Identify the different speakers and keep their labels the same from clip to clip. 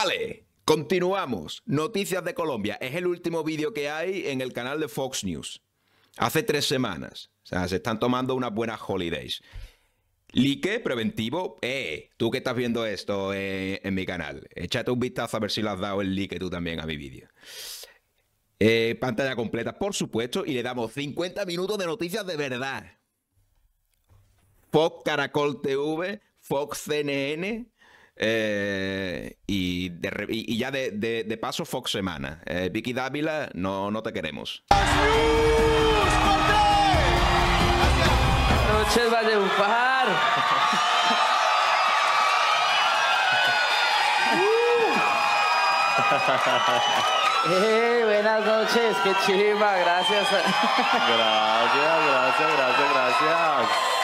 Speaker 1: Vale, continuamos. Noticias de Colombia. Es el último vídeo que hay en el canal de Fox News. Hace tres semanas. O sea, se están tomando unas buenas holidays. Like preventivo. Eh, tú que estás viendo esto eh, en mi canal, échate un vistazo a ver si le has dado el like tú también a mi vídeo. Eh, pantalla completa, por supuesto, y le damos 50 minutos de noticias de verdad. Fox Caracol TV, Fox CNN eh, y, de, y, ya de, de, de, paso Fox Semana. Eh, Vicky Dávila, no, no te queremos.
Speaker 2: noches, Valledupar. Eh, buenas noches, qué chimba, gracias.
Speaker 3: Gracias, gracias, gracias, gracias.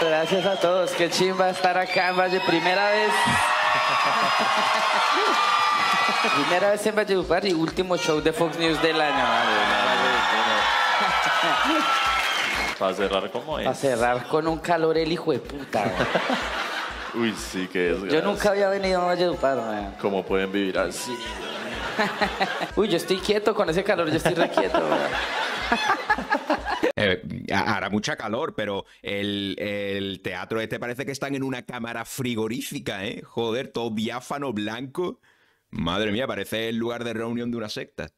Speaker 2: Gracias a todos, qué chimba estar acá en Valle, primera vez. primera vez en Valledupar y último show de Fox News del año.
Speaker 3: Para cerrar como es.
Speaker 2: Para cerrar con un calor el hijo de puta.
Speaker 3: Uy, sí que es.
Speaker 2: Yo nunca había venido a Valledupar, man.
Speaker 3: ¿Cómo pueden vivir así?
Speaker 2: Uy, yo estoy quieto con ese calor, yo estoy re quieto.
Speaker 1: Eh, hará mucha calor, pero el, el, teatro este parece que están en una cámara frigorífica, ¿eh? Joder, todo diáfano, blanco. Madre mía, parece el lugar de reunión de una secta.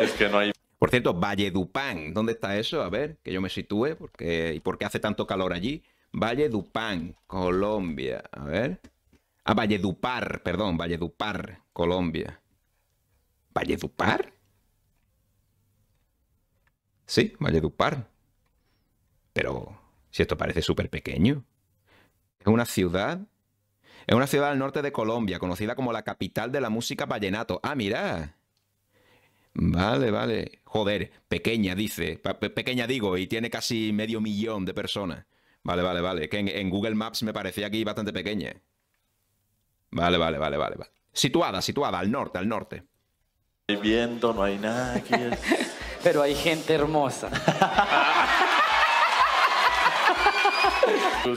Speaker 3: Es que no hay...
Speaker 1: Por cierto, Valledupán, ¿dónde está eso? A ver, que yo me sitúe, porque, ¿y por qué hace tanto calor allí? Valledupán, Colombia, a ver. Ah, Valledupar, perdón, Valledupar, Colombia. ¿Valledupar? Sí, Valledupar. Si esto parece súper pequeño. Es una ciudad. Es una ciudad al norte de Colombia, conocida como la capital de la música vallenato. Ah, mira. Vale, vale. Joder, pequeña, dice. Pe pequeña digo, y tiene casi medio millón de personas. Vale, vale, vale. Que en, en, Google Maps me parecía aquí bastante pequeña. Vale, vale, vale, vale. vale. Situada, situada, al norte, al norte.
Speaker 3: No hay viento, no hay nada aquí.
Speaker 2: Pero hay gente hermosa.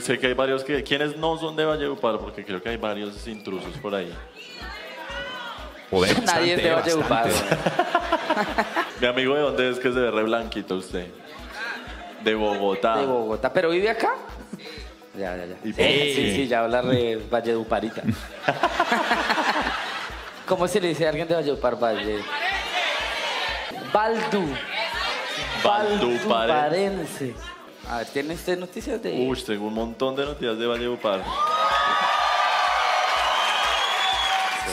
Speaker 3: sé que hay varios que... ¿Quiénes no son de Valledupar? Porque creo que hay varios intrusos por ahí.
Speaker 2: Joder, Nadie es de Valledupar.
Speaker 3: Mi amigo, ¿de dónde es que se ve re blanquito usted? De Bogotá.
Speaker 2: De Bogotá. ¿Pero vive acá? Ya, ya, ya. Sí, sí, sí, ya habla re Valleduparita. ¿Cómo se le dice a alguien de Valledupar? Valle... Baldu.
Speaker 3: Valduparense.
Speaker 2: A ver, ¿tiene usted noticias de...?
Speaker 3: Uy, tengo un montón de noticias de Valledupar.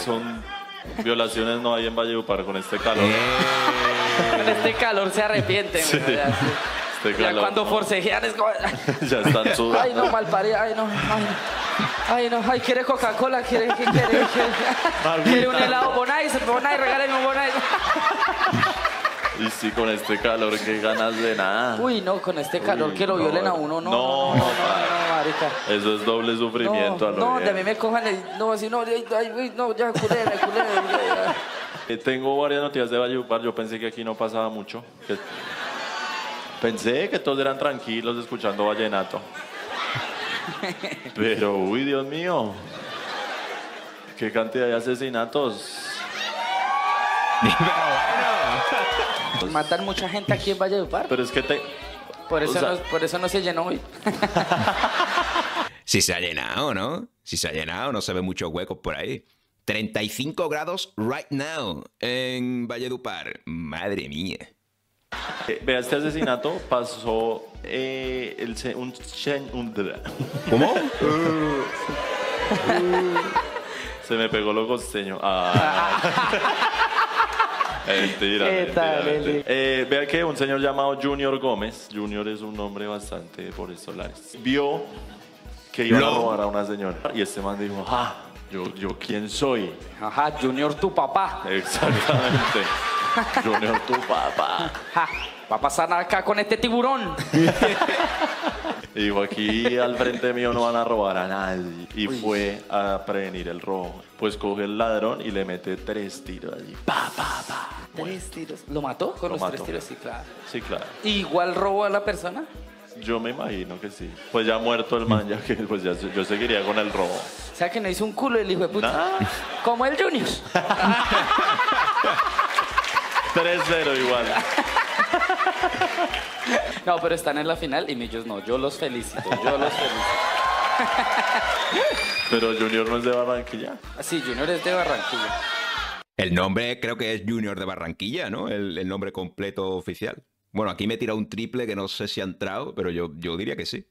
Speaker 3: Son violaciones no hay en Valledupar con este calor.
Speaker 2: con este calor se arrepienten.
Speaker 3: Sí. Este
Speaker 2: Ya
Speaker 3: calor.
Speaker 2: cuando forcejean es como...
Speaker 3: Ya están sudando.
Speaker 2: Ay, no, mal parida, ay, no, ay, no. Ay, no, ay, quiere Coca-Cola, quiere, ¿qué quiere? Quiere, quiere un helado Bonais, Bonais, regáleme un Bonais.
Speaker 3: Y sí, con este calor, qué ganas de nada.
Speaker 2: Uy, no, con este calor
Speaker 3: Uy,
Speaker 2: que lo
Speaker 3: no,
Speaker 2: violen a uno, no.
Speaker 3: no,
Speaker 2: no, no, no, marica.
Speaker 3: Eso es doble sufrimiento a
Speaker 2: No,
Speaker 3: lo
Speaker 2: no,
Speaker 3: bien.
Speaker 2: de a mí me cojan el, no, así no, ay, ay, uy, no, ya, culé, culé.
Speaker 3: Eh, Tengo varias noticias de Valledupar. Yo pensé que aquí no pasaba mucho. que- Pensé que todos eran tranquilos escuchando vallenato. Pero, uy, Dios mío. Qué cantidad de asesinatos.
Speaker 2: Matan mucha gente aquí en Valledupar.
Speaker 3: Pero es que te...
Speaker 2: Por eso,
Speaker 3: o sea-
Speaker 2: no, por eso no se llenó hoy.
Speaker 1: Si se ha llenado, ¿no? Si se ha llenado, no se ve muchos huecos por ahí. 35 grados right now en Valledupar. Madre mía.
Speaker 3: eh, Vea, este asesinato pasó eh, el, se- un, un-
Speaker 1: ¿Cómo?
Speaker 3: Se me pegó lo costeño. Ah. Mentira,
Speaker 2: ¿Qué
Speaker 3: mentira,
Speaker 2: tal,
Speaker 3: mentira.
Speaker 2: Eli?
Speaker 3: Eh, vea que un señor llamado Junior Gómez, Junior es un nombre bastante por estos lares, vio que iban a robar a una señora. Y este man dijo, ah, yo, yo quién soy.
Speaker 2: Ajá, Junior, tu papá.
Speaker 3: Exactamente. Junior, tu papá.
Speaker 2: Ja, va a pasar acá con este tiburón.
Speaker 3: Y dijo, aquí al frente mío no van a robar a nadie. Y fue a prevenir el robo. Pues coge el ladrón y le mete tres tiros allí. Pa, pa, pa.
Speaker 2: Tres tiros. ¿Lo mató con
Speaker 3: Lo
Speaker 2: los
Speaker 3: mató.
Speaker 2: tres tiros? Sí, claro.
Speaker 3: Sí, claro.
Speaker 2: ¿Igual robó a la persona?
Speaker 3: Yo me imagino que sí. Pues ya muerto el man, ya que pues ya yo seguiría con el robo.
Speaker 2: O sea que no hizo un culo el hijo de puta.
Speaker 3: Nah,
Speaker 2: Como el Junior.
Speaker 3: 3-0 igual.
Speaker 2: No, pero están en la final y Millos no. Yo los felicito, yo los felicito.
Speaker 3: Pero Junior no es de Barranquilla.
Speaker 2: Sí, Junior es de Barranquilla.
Speaker 1: El nombre creo que es Junior de Barranquilla, ¿no? El, el nombre completo oficial. Bueno, aquí me he tirado un triple que no sé si ha entrado, pero yo, yo diría que sí.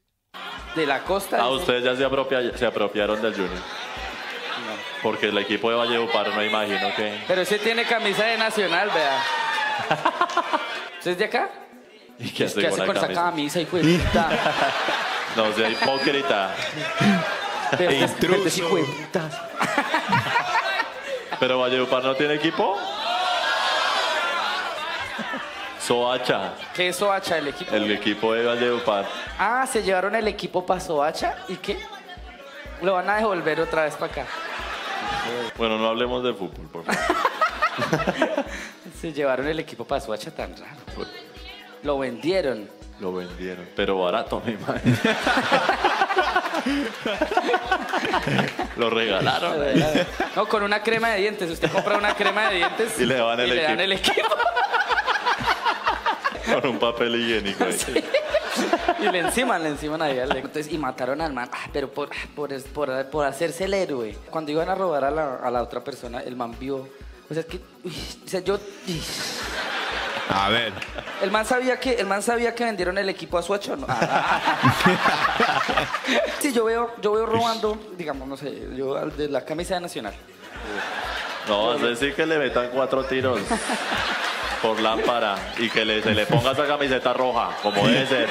Speaker 2: De la costa.
Speaker 3: Ah, ustedes ya se, apropia- se apropiaron del Junior. Porque el equipo de Valledupar no imagino que...
Speaker 2: Pero ese tiene camisa de Nacional, vea. ¿Usted es de acá?
Speaker 3: ¿Y qué hace
Speaker 2: ¿Qué hace
Speaker 3: con
Speaker 2: esa
Speaker 3: camisa?
Speaker 2: hijo de puta?
Speaker 3: No, sea hipócrita.
Speaker 2: Pero este-
Speaker 1: Intruso.
Speaker 2: pero este hijo de.
Speaker 3: ¿Pero Valledupar no tiene equipo? Soacha,
Speaker 2: ¿Qué es Soacha el equipo?
Speaker 3: el equipo de Valledupar.
Speaker 2: Ah, se llevaron el equipo para Soacha y qué? Lo van a devolver otra vez para acá.
Speaker 3: Bueno, no hablemos de fútbol, por favor.
Speaker 2: Se llevaron el equipo para Soacha tan raro. Lo vendieron.
Speaker 3: Lo vendieron, pero barato, me imagino. Lo regalaron.
Speaker 2: No, con una crema de dientes. Usted compra una crema de dientes
Speaker 3: Y le dan el equipo.
Speaker 2: el equipo.
Speaker 3: Con un papel higiénico ahí.
Speaker 2: Y le enciman, le enciman ahí al Entonces, y mataron al man. Ah, pero por, por, por, por hacerse el héroe. Cuando iban a robar a la, a la otra persona, el man vio. O sea, es que. uy, o sea, yo. uy.
Speaker 1: A ver.
Speaker 2: El man sabía que, el man sabía que vendieron el equipo a Suacho, ¿no? Sí, yo veo, yo veo robando, digamos, no sé, yo al de la camisa de Nacional.
Speaker 3: No, a decir que le metan cuatro tiros por lámpara y que le, se le ponga esa camiseta roja, como debe ser.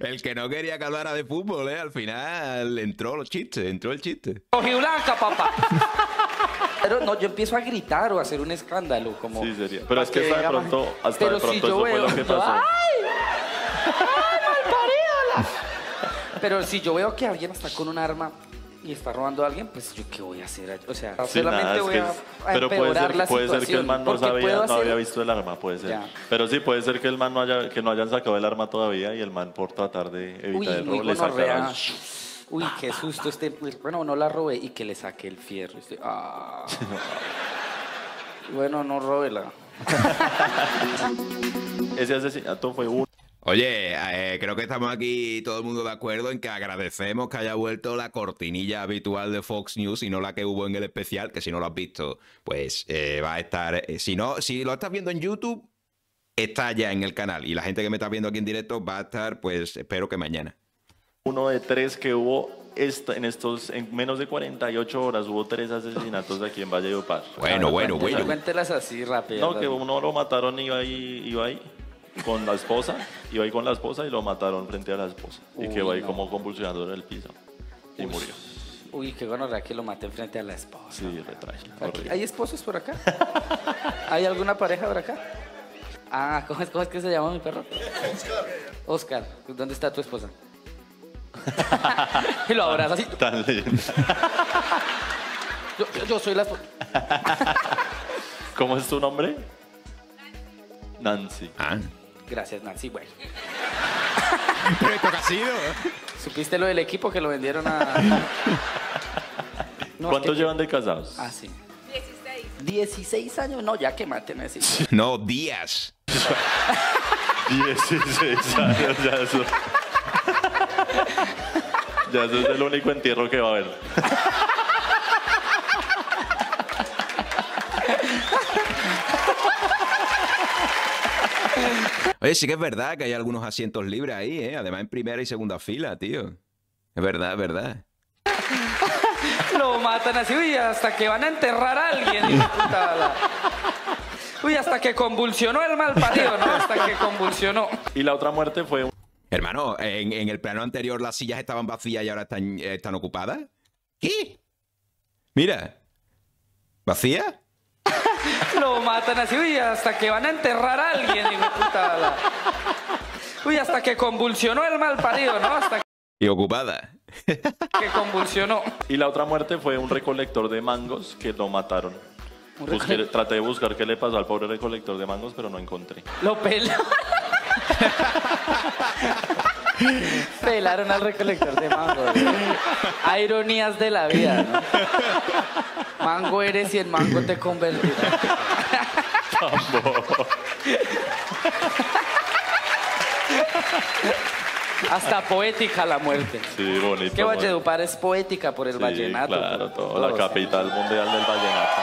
Speaker 1: El que no quería que hablara de fútbol, ¿eh? Al final entró los chistes, entró el chiste.
Speaker 2: blanca, papá. Pero no, yo empiezo a gritar o a hacer un escándalo, como.
Speaker 3: Sí, sería. Pero es que hasta de pronto, hasta
Speaker 2: Pero
Speaker 3: de pronto
Speaker 2: si yo
Speaker 3: eso fue
Speaker 2: veo,
Speaker 3: lo que
Speaker 2: yo,
Speaker 3: pasó.
Speaker 2: ¡Ay! ¡Ay, malparida la! Pero si yo veo que alguien está con un arma y está robando a alguien, pues yo qué voy a hacer. O sea,
Speaker 3: Sí,
Speaker 2: solamente
Speaker 3: nada,
Speaker 2: voy a,
Speaker 3: es-
Speaker 2: a
Speaker 3: pero puede ser,
Speaker 2: la
Speaker 3: puede ser que el man no sabía, no había visto el arma, puede ser.
Speaker 2: Ya.
Speaker 3: Pero sí, puede ser que el man no haya, que no hayan sacado el arma todavía y el man por tratar de evitar
Speaker 2: Uy,
Speaker 3: el robo le sacaron.
Speaker 2: Uy, qué susto este. Bueno, no la robé y que le saque el fierro. Este- ah. bueno, no róbela.
Speaker 3: Ese asesinato fue uno.
Speaker 1: Oye, eh, creo que estamos aquí todo el mundo de acuerdo en que agradecemos que haya vuelto la cortinilla habitual de Fox News y no la que hubo en el especial, que si no lo has visto, pues eh, va a estar... eh, si no, si lo estás viendo en YouTube, está ya en el canal. Y la gente que me está viendo aquí en directo va a estar, pues espero que mañana.
Speaker 3: Uno de tres que hubo esta- en estos, en menos de 48 horas hubo tres asesinatos aquí en Valledupar.
Speaker 1: Bueno, bueno, bueno.
Speaker 2: Cuéntelas así rápido.
Speaker 3: No, que uno lo mataron y iba ahí, iba ahí con la esposa, iba ahí con la esposa y lo mataron frente a la esposa. y quedó ahí
Speaker 2: no.
Speaker 3: como convulsionando en el piso. Y
Speaker 2: Uy.
Speaker 3: murió.
Speaker 2: Uy, qué gonorrea que lo maten frente a la esposa.
Speaker 3: Sí, retrae.
Speaker 2: ¿Hay esposos por acá? ¿Hay alguna pareja por acá? Ah, ¿cómo es, cómo es que se llama mi perro? Oscar. Oscar, ¿dónde está tu esposa? y lo abraza así.
Speaker 3: Tan leyenda.
Speaker 2: Yo, yo- yo soy la esposa.
Speaker 3: ¿Cómo es tu nombre? Nancy.
Speaker 1: Ah.
Speaker 2: Gracias, Nancy. Bueno,
Speaker 1: Pero esto que ha sido.
Speaker 2: ¿supiste lo del equipo que lo vendieron a. No, es
Speaker 3: ¿Cuántos
Speaker 2: que-
Speaker 3: llevan de casados?
Speaker 2: Ah, sí. 16. 16 años, no, ya que maten.
Speaker 1: No, días.
Speaker 3: 16 años, ya eso. Ya eso es el único entierro que va a haber.
Speaker 1: Oye, sí que es verdad que hay algunos asientos libres ahí, ¿eh? Además en primera y segunda fila, tío. Es verdad, es verdad.
Speaker 2: Lo matan así, uy, hasta que van a enterrar a alguien. puta, Uy, hasta que convulsionó el mal parido, ¿no? Hasta que convulsionó.
Speaker 3: Y la otra muerte fue un-
Speaker 1: Hermano, en, en el plano anterior las sillas estaban vacías y ahora están, eh, están ocupadas. ¿Qué? Mira. ¿Vacía?
Speaker 2: Lo matan así, uy, hasta que van a enterrar a alguien, hijo de puta, la- Uy, hasta que convulsionó el mal parido, ¿no? Hasta
Speaker 1: Y ocupada.
Speaker 2: que convulsionó.
Speaker 3: Y la otra muerte fue un recolector de mangos que lo mataron. Busqué- traté de buscar qué le pasó al pobre recolector de mangos, pero no encontré.
Speaker 2: Lo peló. Pelaron al recolector de mango. güey. Hay ironías de la vida, ¿no? Mango eres y en mango te convertirás. Hasta poética la muerte.
Speaker 3: Sí, bonito.
Speaker 2: Que Valledupar es poética por el
Speaker 3: Sí,
Speaker 2: vallenato.
Speaker 3: Claro, todo,
Speaker 2: todo,
Speaker 3: la capital mundial del vallenato.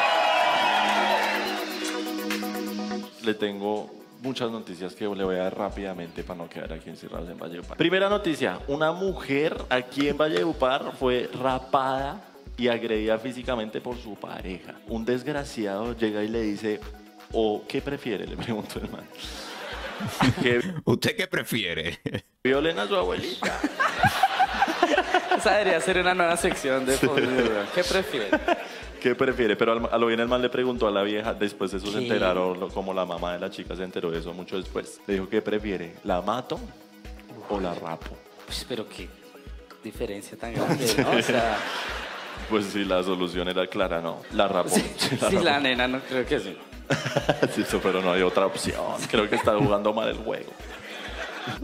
Speaker 3: Le tengo muchas noticias que le voy a dar rápidamente para no quedar aquí encerrados en Valledupar. Primera noticia, una mujer aquí en Valledupar fue rapada y agredida físicamente por su pareja. Un desgraciado llega y le dice, o ¿qué prefiere? Le preguntó el man. Que
Speaker 1: ¿Usted qué prefiere?
Speaker 3: violen a su abuelita.
Speaker 2: Esa debería ser una nueva sección de. ¿Qué prefiere?
Speaker 3: ¿Qué prefiere? Pero al- a lo bien el man le preguntó a la vieja, después de eso se enteraron, lo- como la mamá de la chica se enteró de eso mucho después. Le dijo, ¿qué prefiere? ¿La mato o la rapo?
Speaker 2: Pues, pero qué diferencia tan grande, ¿no? O sea,
Speaker 3: Pues sí, la solución era clara, no. La rapo.
Speaker 2: sí,
Speaker 3: la
Speaker 2: sí,
Speaker 3: rapo.
Speaker 2: la nena no creo que sí.
Speaker 3: Sí, eso, pero no hay otra opción. Creo que está jugando mal el juego.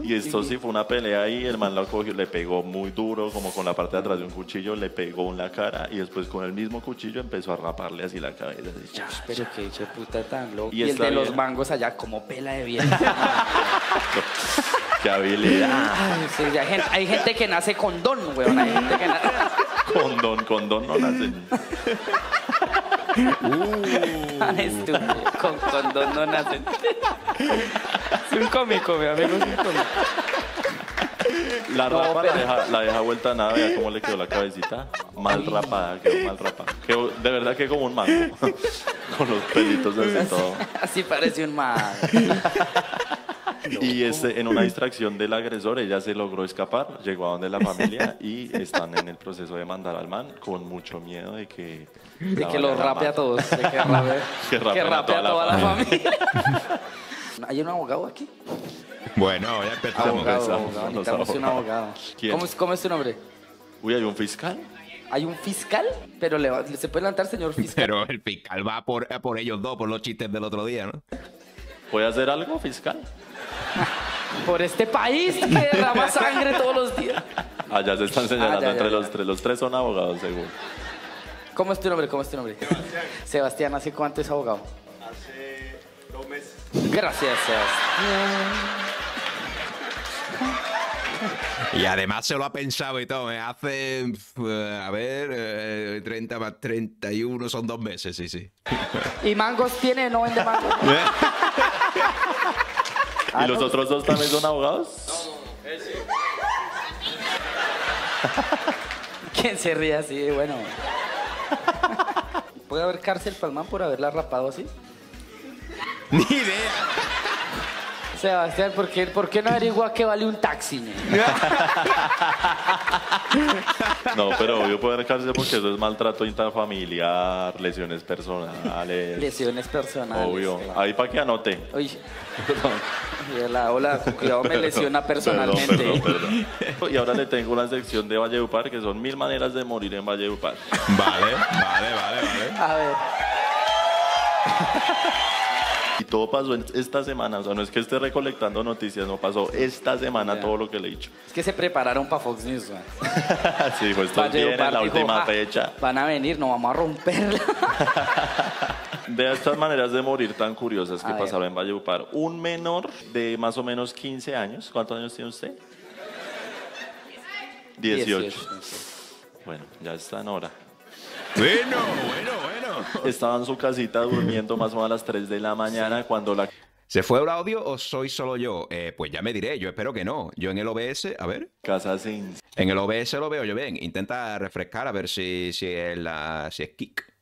Speaker 3: Y esto sí fue una pelea y el man lo cogió, le pegó muy duro, como con la parte de atrás de un cuchillo, le pegó en la cara y después con el mismo cuchillo empezó a raparle así la cabeza. así,
Speaker 2: Pero qué de puta tan loco.
Speaker 3: Y
Speaker 2: Y, el de los mangos allá como pela de bien.
Speaker 3: ¡Qué habilidad!
Speaker 2: Ay, sí, hay, gente, hay gente que nace con don, weón. Hay gente que nace...
Speaker 3: Condón, condón no nace.
Speaker 2: Tan estúpido. Con, con don no nacen. Es un cómico, mi amigo. Es un cómico.
Speaker 3: La
Speaker 2: No,
Speaker 3: rapa
Speaker 2: pero-
Speaker 3: la, deja, la deja vuelta a nada, vea cómo le quedó la cabecita. Mal rapada, quedó mal rapada. Quedó, de verdad que como un mango. Con los pelitos así todo.
Speaker 2: Así parece un man.
Speaker 3: Y este, en una distracción del agresor, ella se logró escapar, llegó a donde la familia y están en el proceso de mandar al man con mucho miedo de que...
Speaker 2: De que los rape a todos. De que rape,
Speaker 3: Que
Speaker 2: rape
Speaker 3: toda
Speaker 2: a toda la familia. ¿Hay un abogado aquí?
Speaker 1: Bueno, ya empezamos.
Speaker 2: Abogado,
Speaker 3: empezamos
Speaker 2: abogado.
Speaker 3: con los
Speaker 2: Necesitamos un
Speaker 3: abogados.
Speaker 2: abogado.
Speaker 3: ¿Quién?
Speaker 2: ¿Cómo es, ¿Cómo es tu nombre?
Speaker 3: Uy, hay un fiscal.
Speaker 2: ¿Hay un fiscal? Pero le va- ¿se puede levantar, señor fiscal?
Speaker 1: Pero el fiscal va por, ellos dos, por los chistes del otro día, ¿no?
Speaker 3: ¿Puede hacer algo, fiscal?
Speaker 2: Por este país que derrama sangre todos los días.
Speaker 3: Allá se están señalando
Speaker 2: Ah, ya, ya,
Speaker 3: entre
Speaker 2: ya.
Speaker 3: los tres. Los tres son abogados, seguro.
Speaker 2: ¿Cómo es tu nombre? ¿Cómo es tu nombre? Sebastián, ¿hace cuánto es abogado?
Speaker 4: Hace dos meses.
Speaker 2: Gracias.
Speaker 1: Y además se lo ha pensado y todo. ¿eh? Hace, eh, a ver, eh, 30 más 31 son dos meses, sí, sí.
Speaker 2: ¿Y mangos tiene? ¿No vende mangos?
Speaker 3: ¿Y los otros dos también son abogados?
Speaker 2: ¿Quién se ríe así? Bueno. ¿Puede haber cárcel para el man por haberla rapado así?
Speaker 1: Ni idea.
Speaker 2: Sebastián, ¿por qué, por qué no averigua qué vale un taxi?
Speaker 3: No, pero obvio puede cárcel porque eso es maltrato intrafamiliar, lesiones personales.
Speaker 2: Lesiones personales.
Speaker 3: Obvio.
Speaker 2: claro.
Speaker 3: Ahí para que anote.
Speaker 2: Uy. Hola, hola, con cuidado me lesiona personalmente.
Speaker 3: Perdón, perdón, perdón. Y ahora le tengo una sección de Valledupar que son mil maneras de morir en Valledupar.
Speaker 1: Vale, vale, vale, vale.
Speaker 2: A ver,
Speaker 3: Y todo pasó en esta semana. O sea, no es que esté recolectando noticias, no pasó esta semana todo lo que le he dicho.
Speaker 2: es que se prepararon para Fox News. man.
Speaker 3: sí, pues esto viene en la última
Speaker 2: "Ah,
Speaker 3: fecha.
Speaker 2: Van a venir, no vamos a romperla.
Speaker 3: De estas maneras de morir tan curiosas que
Speaker 2: A ver.
Speaker 3: pasaron en Valledupar. Un menor de más o menos 15 años. ¿Cuántos años tiene usted? 18. Bueno, ya está en hora.
Speaker 1: Bueno, bueno, bueno.
Speaker 3: Estaba en su casita durmiendo más o menos a las 3 de la mañana cuando la
Speaker 1: ¿Se fue el audio o soy solo yo? Eh, pues ya me diré, yo espero que no. Yo en el OBS, a ver.
Speaker 3: casa se in-
Speaker 1: En el OBS lo veo yo bien. Intenta refrescar a ver si, si, es, la, si es kick.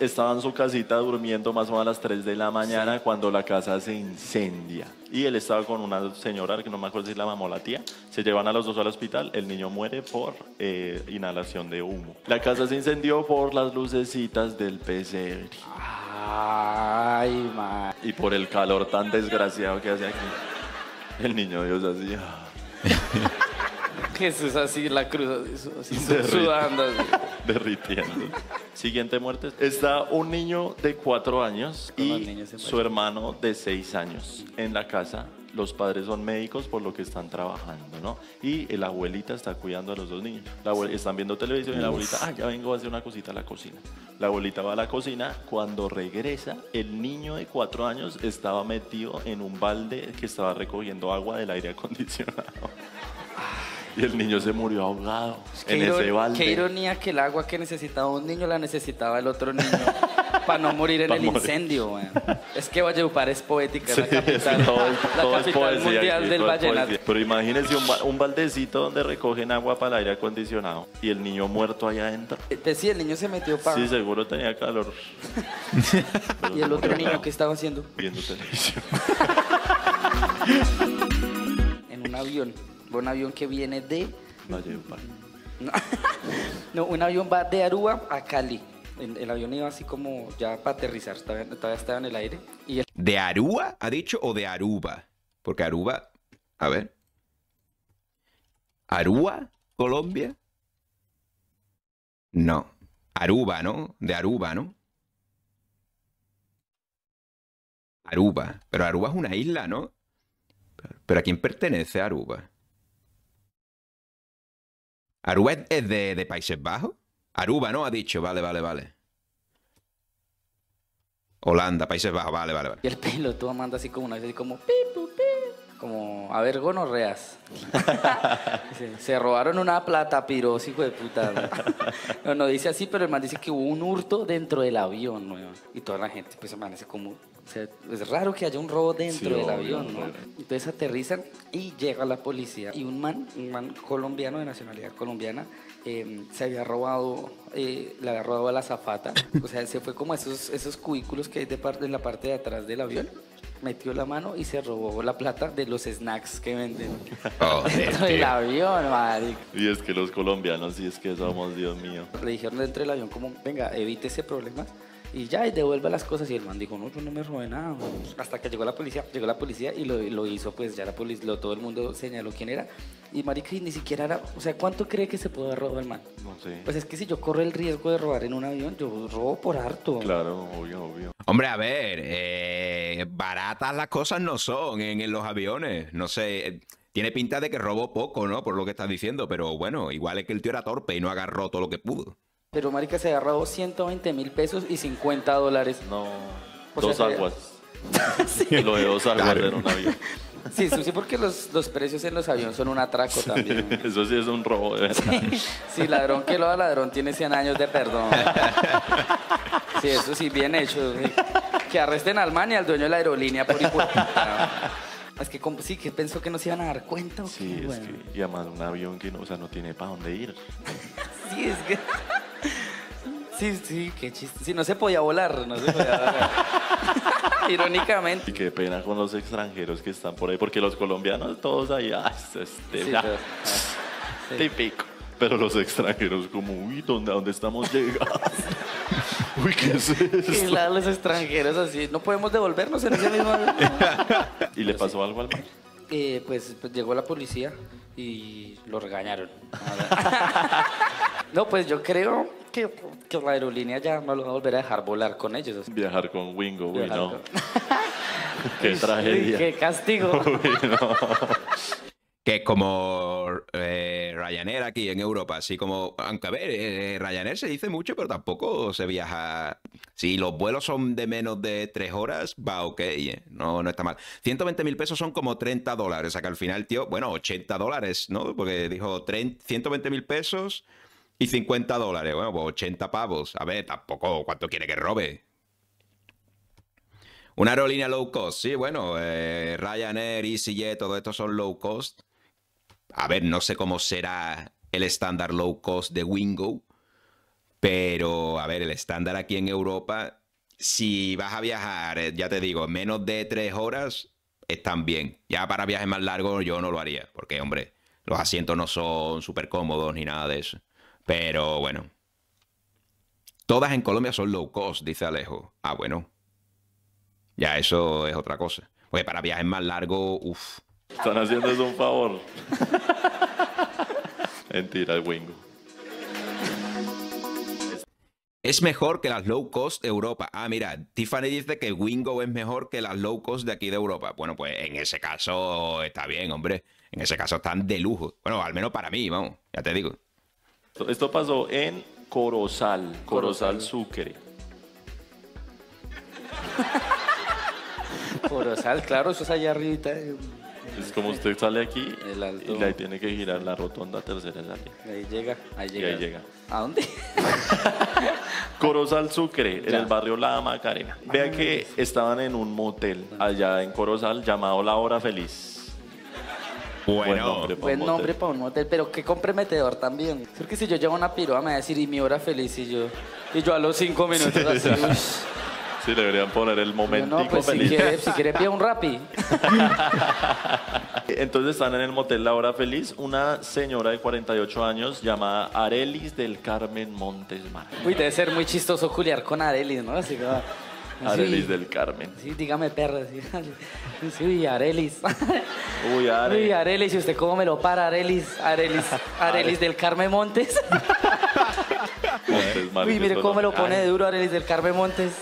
Speaker 3: Estaba en su casita durmiendo más o menos a las 3 de la mañana cuando la casa se incendia. Y él estaba con una señora, que no me acuerdo si es la mamá o la tía. Se llevan a los dos al hospital. El niño muere por eh, inhalación de humo. La casa se incendió por las lucecitas del pesebre.
Speaker 2: Ay, man.
Speaker 3: Y por el calor tan desgraciado que hace aquí. El niño Dios así.
Speaker 2: Jesús así, la cruz, así, sudando. así.
Speaker 3: derritiendo. Siguiente muerte. Está un niño de cuatro años
Speaker 2: Con los
Speaker 3: y
Speaker 2: niños
Speaker 3: su hermano de seis años en la casa. Los padres son médicos por lo que están trabajando, ¿no? Y la abuelita está cuidando a los dos niños. La abue- están viendo televisión y la abuelita, ah, ya vengo a hacer una cosita a la cocina. La abuelita va a la cocina. Cuando regresa, el niño de cuatro años estaba metido en un balde que estaba recogiendo agua del aire acondicionado. Y el niño se murió ahogado
Speaker 2: Qué,
Speaker 3: en ese balde.
Speaker 2: qué ironía que el agua que necesitaba un niño la necesitaba el otro niño para no morir en
Speaker 3: Pa'
Speaker 2: el
Speaker 3: morir.
Speaker 2: incendio. weón. Es que Valledupar es poética, es la
Speaker 3: Sí, es que
Speaker 2: capital,
Speaker 3: todo es-
Speaker 2: la
Speaker 3: todo es
Speaker 2: capital
Speaker 3: poesía
Speaker 2: mundial
Speaker 3: aquí,
Speaker 2: del
Speaker 3: es
Speaker 2: vallenato.
Speaker 3: Pero imagínense un, ba- un baldecito donde recogen agua para el aire acondicionado y el niño muerto allá adentro.
Speaker 2: Eh, Pues sí, el niño se metió para...
Speaker 3: Sí, seguro tenía calor.
Speaker 2: y el otro niño que estaba haciendo
Speaker 3: Viendo televisión.
Speaker 2: en un avión, un avión que viene de...
Speaker 3: Valledupar.
Speaker 2: No, no, un avión va de Aruba a Cali. El, el avión iba así como ya para aterrizar, todavía, todavía estaba en el aire. Y el
Speaker 1: ¿De Aruba ha dicho o de Aruba? Porque Aruba, a ver. ¿Aruba? ¿Colombia? No. Aruba, ¿no? De Aruba, ¿no? Aruba. Pero Aruba es una isla, ¿no? ¿Pero a quién pertenece Aruba? ¿Aruba es, de, de Países Bajos? Aruba, ¿no? Ha dicho. Vale, vale, vale. Holanda, Países Bajos. Vale, vale, vale.
Speaker 2: Y el piloto manda así como una vez, así como pi, pu, pi, como a ver gonorreas. Dice, se robaron una plata, piros, hijo de puta. No, no dice así, pero el man dice que hubo un hurto dentro del avión, weón. Y toda la gente, pues, amanece como, o sea, es raro que haya un robo dentro
Speaker 3: Sí,
Speaker 2: del
Speaker 3: obvio,
Speaker 2: avión, ¿no?
Speaker 3: obvio.
Speaker 2: Entonces aterrizan y llega la policía. Y un man, un man colombiano de nacionalidad colombiana, eh, se había robado, eh, le había robado a la zafata. O sea, se fue como a esos, esos cubículos que hay de parte, en la parte de atrás del avión. Metió la mano y se robó la plata de los snacks que venden
Speaker 1: Joder,
Speaker 2: dentro del avión, marico.
Speaker 3: Y es que los colombianos, sí es que somos, Dios mío.
Speaker 2: Le dijeron dentro del avión como, venga, evite ese problema y ya, y devuelva las cosas. Y el man dijo, no, yo no me robé nada. Hasta que llegó la policía, llegó la policía y lo, lo hizo, pues ya la policía, todo el mundo señaló quién era. Y marica, y ni siquiera era, o sea, ¿cuánto cree que se puede haber robado el man?
Speaker 3: No sé.
Speaker 2: Pues es que si yo corro el riesgo de robar en un avión, yo robo por harto.
Speaker 3: Claro, obvio, obvio.
Speaker 1: Hombre, a ver, eh, baratas las cosas no son en, en los aviones. No sé, eh, tiene pinta de que robó poco, ¿no? Por lo que estás diciendo, pero bueno, igual es que el tío era torpe y no agarró todo lo que pudo.
Speaker 2: Pero marica, se agarró 120 mil pesos y 50 dólares.
Speaker 3: No.
Speaker 2: O
Speaker 3: dos
Speaker 2: sea,
Speaker 3: aguas. Lo de dos aguas
Speaker 1: Claro.
Speaker 3: en un avión.
Speaker 2: Sí, eso sí, porque los, los precios en los aviones son un atraco también.
Speaker 3: Eso sí es un robo, de verdad.
Speaker 2: Sí, ladrón que lo da ladrón tiene 100 años de perdón. Sí, eso sí, bien hecho. sí. Que arresten al man y al dueño de la aerolínea por hijueputa. Es que como- sí, que pensó que no se iban a dar cuenta. ¿o qué?
Speaker 3: Sí, es
Speaker 2: Bueno,
Speaker 3: que. Y además un avión que no, o sea, no tiene para dónde ir.
Speaker 2: Sí, es que... Sí, sí, qué chiste. Sí, no se podía volar, no se podía volar. Irónicamente.
Speaker 3: Y qué pena con los extranjeros que están por ahí, porque los colombianos todos ahí, ah, este,
Speaker 2: Sí,
Speaker 3: ya,
Speaker 2: pero- ah, sí.
Speaker 3: típico. Pero los extranjeros como, uy, ¿dónde, a dónde estamos llegando? uy, ¿qué es
Speaker 2: Y
Speaker 3: esto?
Speaker 2: la- los extranjeros así, no podemos devolvernos en ese mismo avión.
Speaker 3: ¿Y le pasó algo al man?
Speaker 2: Eh, pues, pues llegó la policía y lo regañaron. no, pues yo creo que, que la aerolínea ya no lo va a volver a dejar volar con ellos.
Speaker 3: Viajar con Wingo,
Speaker 2: viajar
Speaker 3: no.
Speaker 2: con-
Speaker 3: Qué tragedia.
Speaker 2: Qué castigo.
Speaker 3: Uy, no.
Speaker 1: Que es como eh, Ryanair aquí en Europa, así como, aunque a ver, eh, Ryanair se dice mucho, pero tampoco se viaja. Si los vuelos son de menos de tres horas, va ok, eh, no, no está mal. 120 mil pesos son como 30 dólares, o sea que al final, tío, bueno, 80 dólares, ¿no? Porque dijo 30 120 mil pesos y 50 dólares, bueno, pues 80 pavos. A ver, tampoco, ¿cuánto quiere que robe? Una aerolínea low cost, sí, bueno, Ryanair, EasyJet, todo esto son low cost. A ver, no sé cómo será el estándar low cost de Wingo, pero a ver, el estándar aquí en Europa, si vas a viajar, eh, ya te digo, menos de tres horas, están bien. Ya para viajes más largos yo no lo haría, porque hombre, los asientos no son súper cómodos ni nada de eso. Pero bueno. Todas en Colombia son low cost, dice Alejo. Ah, bueno. Ya eso es otra cosa. Porque para viajes más largos, uff.
Speaker 3: Están haciendo eso un favor. Mentira, el Wingo.
Speaker 1: Es mejor que las low cost de Europa. Ah, mira, Tiffany dice que Wingo es mejor que las low cost de aquí de Europa. Bueno, pues en ese caso está bien, hombre. En ese caso están de lujo. Bueno, al menos para mí, vamos, ya te digo.
Speaker 3: Esto- Esto pasó en Corozal, Corozal Sucre.
Speaker 2: Corozal, claro, eso es allá arriba.
Speaker 3: Es como usted sale aquí
Speaker 2: El alto.
Speaker 3: y le tiene que girar la rotonda tercera sale.
Speaker 2: Ahí llega, ahí
Speaker 3: Y
Speaker 2: llega.
Speaker 3: ahí llega.
Speaker 2: ¿A dónde?
Speaker 3: Corozal Sucre, en el barrio La Macarena. Vea que estaban en un motel allá en Corozal llamado La Hora Feliz. Buen
Speaker 1: Bueno,
Speaker 3: nombre pa'
Speaker 2: Buen
Speaker 3: un
Speaker 2: nombre
Speaker 3: motel.
Speaker 2: para un motel, pero qué comprometedor también. Porque si yo llevo una piroa me va a decir, y mi hora feliz, y yo, y yo a los cinco minutos así, uy.
Speaker 3: Sí, deberían poner el momentico
Speaker 2: no, pues si
Speaker 3: feliz.
Speaker 2: quiere, si quiere pide un rapi.
Speaker 3: Entonces están en el motel La Hora Feliz una señora de 48 años llamada Arelis del Carmen Montes Mar.
Speaker 2: Uy, debe ser muy chistoso culiar con Arelis, ¿no? Así como,
Speaker 3: Arelis
Speaker 2: sí,
Speaker 3: del Carmen.
Speaker 2: Sí, dígame perra. Sí, sí uy, Arelis.
Speaker 3: Uy, Are.
Speaker 2: Uy, Arelis, ¿y usted cómo me lo para, Arelis? Arelis, Arelis del Carmen Montes.
Speaker 3: Montes
Speaker 2: Uy,
Speaker 3: que
Speaker 2: mire cómo me lo pone de duro Arelis del Carmen Montes.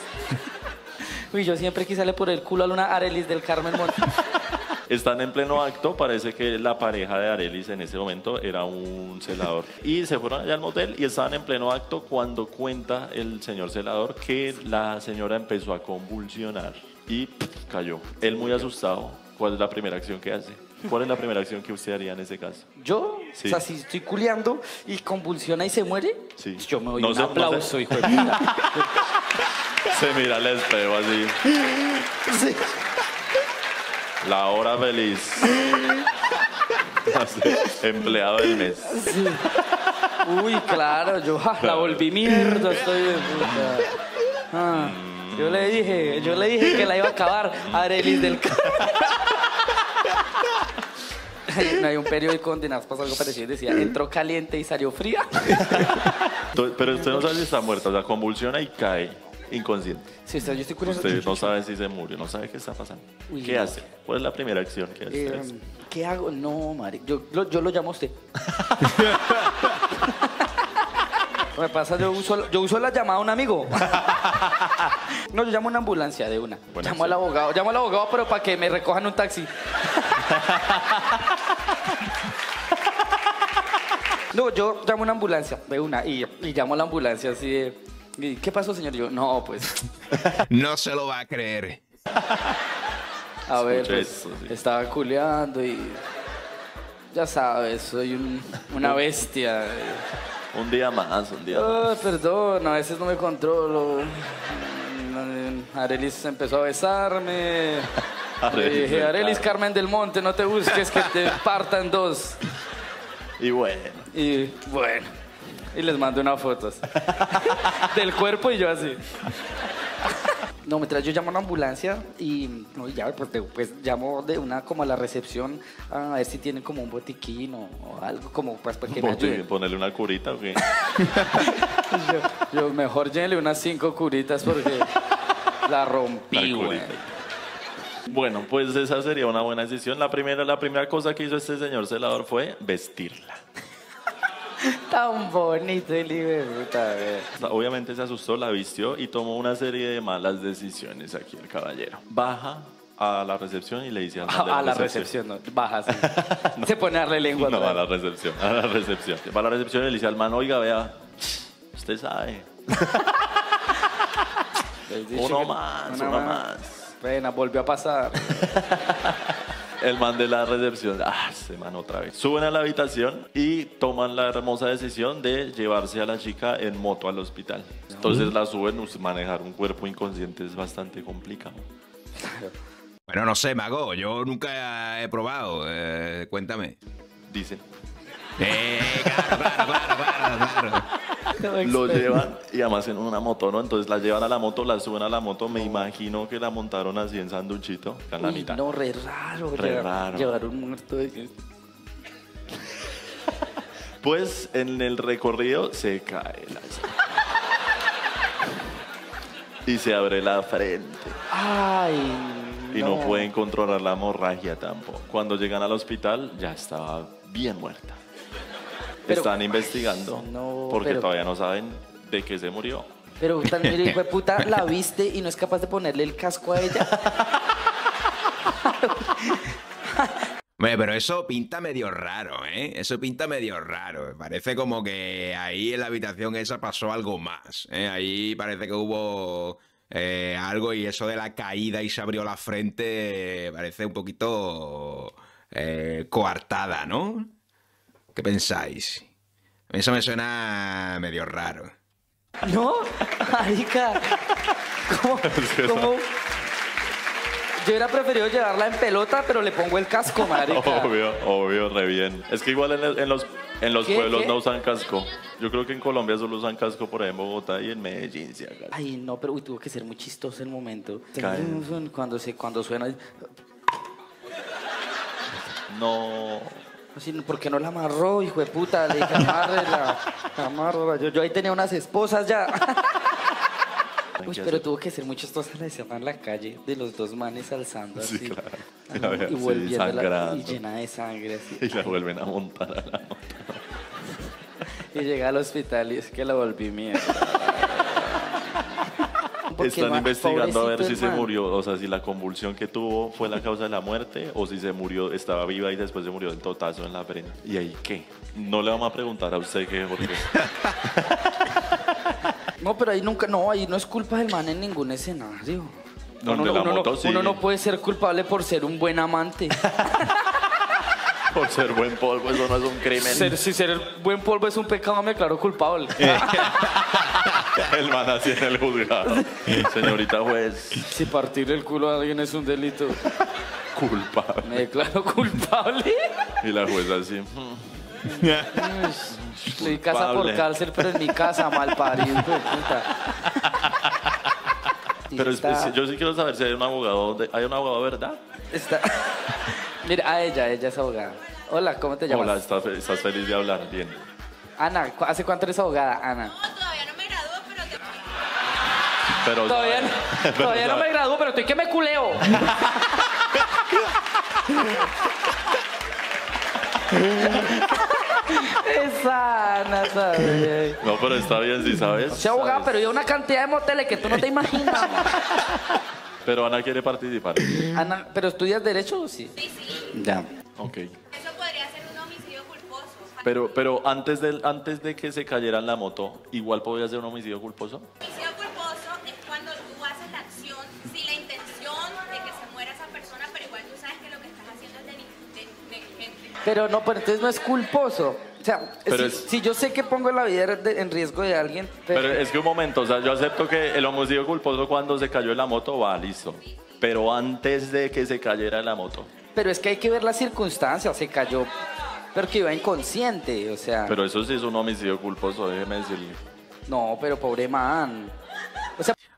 Speaker 2: Uy, yo siempre quise por el culo a una Arelis del Carmen Montes.
Speaker 3: Están en pleno acto, parece que la pareja de Arelis en ese momento era un celador. Y se fueron allá al motel y estaban en pleno acto cuando cuenta el señor celador que la señora empezó a convulsionar y pff, cayó. Él muy asustado. ¿Cuál es la primera acción que hace? ¿Cuál es la primera acción que usted haría en ese caso?
Speaker 2: Yo,
Speaker 3: Sí.
Speaker 2: o sea, si estoy culeando y convulsiona y se muere,
Speaker 3: Sí.
Speaker 2: yo me doy
Speaker 3: No
Speaker 2: un
Speaker 3: sé, no sé.
Speaker 2: aplauso, hijo de puta.
Speaker 3: Se mira al espejo así. La hora feliz. Así, empleado del mes.
Speaker 2: Uy, claro, yo la volví mierda, estoy de puta. Ah, yo le dije, yo le dije que la iba a acabar a Arelis del No hay un periódico donde nada más pasó algo parecido y decía, entró caliente y salió fría.
Speaker 3: Pero usted no sabe si está muerta, o sea, convulsiona y cae inconsciente.
Speaker 2: Sí, está, yo estoy curioso.
Speaker 3: Usted no sabe si se murió, no sabe qué está pasando.
Speaker 2: Uy,
Speaker 3: ¿Qué
Speaker 2: no.
Speaker 3: hace? ¿Cuál es la primera acción que hace?
Speaker 2: Eh, ¿Qué hago? No, Mari. Yo, lo- yo lo llamo a usted. Que pasa, yo uso, yo uso la llamada a un amigo. No, yo llamo a una ambulancia de una. Llamo al abogado. Llamo al abogado, pero para que me recojan un taxi. No, yo llamo a una ambulancia de una y, y llamo a la ambulancia así de... y, ¿Qué pasó, señor? Y yo, no, pues,
Speaker 1: no se lo va a creer.
Speaker 2: a ver, pues,
Speaker 3: eso, sí.
Speaker 2: estaba culeando y... Ya sabes, soy un- una bestia.
Speaker 3: Un día más, un día más.
Speaker 2: Ah, perdón, a veces no me controlo. Arelis empezó a besarme.
Speaker 3: Arelis
Speaker 2: Le dije, Arelis Carmen del Monte, no te busques que te partan dos.
Speaker 3: Y bueno,
Speaker 2: Y bueno, y les mando unas fotos del cuerpo y yo así. No, mientras yo llamo a una ambulancia y no, ya, pues, de- pues, llamo de una como a la recepción a ver si tienen como un botiquín o, o algo como pues para que me ayuden.
Speaker 3: ponerle una curita o qué?
Speaker 2: Yo, yo mejor llévenle unas cinco curitas porque la rompí,
Speaker 3: La
Speaker 2: güey.
Speaker 3: Bueno, pues esa sería una buena decisión. La primera, la primera cosa que hizo este señor celador fue vestirla.
Speaker 2: Tan bonito el hijo de puta, güey.
Speaker 3: Obviamente se asustó, la vistió y tomó una serie de malas decisiones aquí el caballero. Baja a la recepción y le dice al man de
Speaker 2: A, la recepción, no, baja así. Se pone a darle lengua.
Speaker 3: No,
Speaker 2: otra
Speaker 3: a la
Speaker 2: vez.
Speaker 3: recepción, a la recepción. Va a la recepción y le dice al man, oiga, vea, usted sabe,
Speaker 2: Les dije
Speaker 3: uno
Speaker 2: que-
Speaker 3: más,
Speaker 2: una
Speaker 3: uno más.
Speaker 2: Pena, volvió a pasar.
Speaker 3: El man de la recepción, ah, se man otra vez. Suben a la habitación y toman la hermosa decisión de llevarse a la chica en moto al hospital. Entonces la suben, manejar un cuerpo inconsciente es bastante complicado.
Speaker 1: Bueno, no sé, Mago, yo nunca he probado. eh, cuéntame.
Speaker 3: Dicen.
Speaker 1: Eh, claro, claro, claro, claro, claro.
Speaker 3: Lo llevan y además en una moto, ¿no? Entonces la llevan a la moto, la suben a la moto. Me imagino que la montaron así en sanduchito, acá en la
Speaker 2: Uy,
Speaker 3: mitad.
Speaker 2: no, re raro.
Speaker 3: Re
Speaker 2: llevar,
Speaker 3: raro.
Speaker 2: Llevar un muerto. de-
Speaker 3: Pues en el recorrido se cae la. Y se abre la frente.
Speaker 2: Ay,
Speaker 3: Y no. pueden controlar la hemorragia tampoco. Cuando llegan al hospital ya estaba bien muerta.
Speaker 2: Pero-
Speaker 3: Están investigando
Speaker 2: No,
Speaker 3: porque
Speaker 2: pero-
Speaker 3: todavía no saben de qué se murió.
Speaker 2: Pero también el hijo de puta la viste y no es capaz de ponerle el casco a ella.
Speaker 1: Pero eso pinta medio raro, ¿eh? Eso pinta medio raro. Parece como que ahí en la habitación esa pasó algo más. ¿eh? Ahí parece que hubo eh, algo y eso de la caída y se abrió la frente eh, parece un poquito eh, coartada, ¿no? ¿Qué pensáis? Eso me suena medio raro.
Speaker 2: ¿No? Marica. ¿Cómo? ¿Cómo? Yo hubiera preferido llevarla en pelota, pero le pongo el casco, marica.
Speaker 3: Obvio, obvio, re bien. Es que igual en, el- en los, en los
Speaker 2: ¿Qué,
Speaker 3: pueblos
Speaker 2: qué?
Speaker 3: no usan casco. Yo creo que en Colombia solo usan casco por ahí en Bogotá y en Medellín. sí, acá.
Speaker 2: Ay, no, pero uy, tuvo que ser muy chistoso el momento. Cuando, se, cuando suena...
Speaker 3: No.
Speaker 2: Así, ¿Por qué no la amarró, hijo de puta? Le dije, amárrela, amárrela. Yo, yo ahí tenía unas esposas ya. Uy,
Speaker 3: ¿Qué
Speaker 2: pero tuvo que ser muy chistosa la escena en la calle de los dos manes alzando
Speaker 3: Sí,
Speaker 2: así.
Speaker 3: claro.
Speaker 2: Ah,
Speaker 3: A ver,
Speaker 2: y
Speaker 3: sí,
Speaker 2: volviéndola
Speaker 3: sangrando.
Speaker 2: y llena de sangre así.
Speaker 3: Y la vuelven a montar a la moto.
Speaker 2: Y llega al hospital y es que la volví mierda. Porque,
Speaker 3: Están investigando a ver si se murió, o sea, si la convulsión que tuvo fue la causa de la muerte o si se murió, estaba viva y después se murió del totazo en la frente. ¿Y ahí qué? No le vamos a preguntar a usted qué, porque
Speaker 2: No, pero ahí nunca, no, ahí no es culpa del man en ningún escenario.
Speaker 3: No,
Speaker 2: uno, uno
Speaker 3: moto
Speaker 2: no,
Speaker 3: sí.
Speaker 2: uno no puede ser culpable por ser un buen amante.
Speaker 3: por ser buen polvo eso no es un crimen.
Speaker 2: ser, si ser buen polvo es un pecado, me declaro culpable.
Speaker 3: El man así en el juzgado. Señorita juez,
Speaker 2: si partir el culo a alguien es un delito,
Speaker 3: culpable.
Speaker 2: me declaro culpable.
Speaker 3: Y la jueza así. "Hmm,
Speaker 2: Estoy casa por
Speaker 3: Culpable.
Speaker 2: cárcel, pero en mi casa, mal parido, puta.
Speaker 3: Pero
Speaker 2: Está-
Speaker 3: es- yo sí quiero saber si hay un abogado. de- ¿Hay un abogado, verdad?
Speaker 2: está- Mira, a ella, ella es abogada. Hola, ¿cómo te llamas?
Speaker 3: Hola, ¿estás, fe- estás feliz de hablar? Bien.
Speaker 2: Ana, ¿cu- ¿hace cuánto eres abogada, Ana?
Speaker 5: Pero,
Speaker 2: Todavía no,
Speaker 3: pero
Speaker 2: todavía no
Speaker 3: sabe-
Speaker 2: me gradúo, pero estoy que me culeo. Esa Ana, ¿sabes?
Speaker 3: No, pero está bien, sí, ¿sabes?
Speaker 2: Soy abogada,
Speaker 3: ¿Sabes?
Speaker 2: pero yo una cantidad de moteles que tú no te imaginas.
Speaker 3: Pero Ana quiere participar.
Speaker 2: Ana, ¿pero estudias Derecho o sí?
Speaker 5: Sí, sí.
Speaker 2: Ya.
Speaker 3: Ok.
Speaker 5: Eso podría ser un homicidio culposo.
Speaker 3: Pero, pero antes, del, antes de que se cayera en la moto, igual podría ser un homicidio culposo.
Speaker 5: Homicidio culposo es cuando tú haces la acción sin la intención de que se muera esa persona, pero igual tú sabes que lo que estás haciendo es de- de- negligente.
Speaker 2: Pero no, pero entonces no es culposo. O sea, si,
Speaker 3: es-
Speaker 2: si yo sé que pongo la vida de- en riesgo de alguien, pero,
Speaker 3: Pero es que un momento, o sea, yo acepto que el homicidio culposo cuando se cayó en la moto va, listo. Pero antes de que se cayera en la moto.
Speaker 2: pero es que hay que ver las circunstancias. Se cayó, pero que iba inconsciente. O sea,
Speaker 3: Pero eso sí es un homicidio culposo, déjeme decirle.
Speaker 2: no, pero pobre man.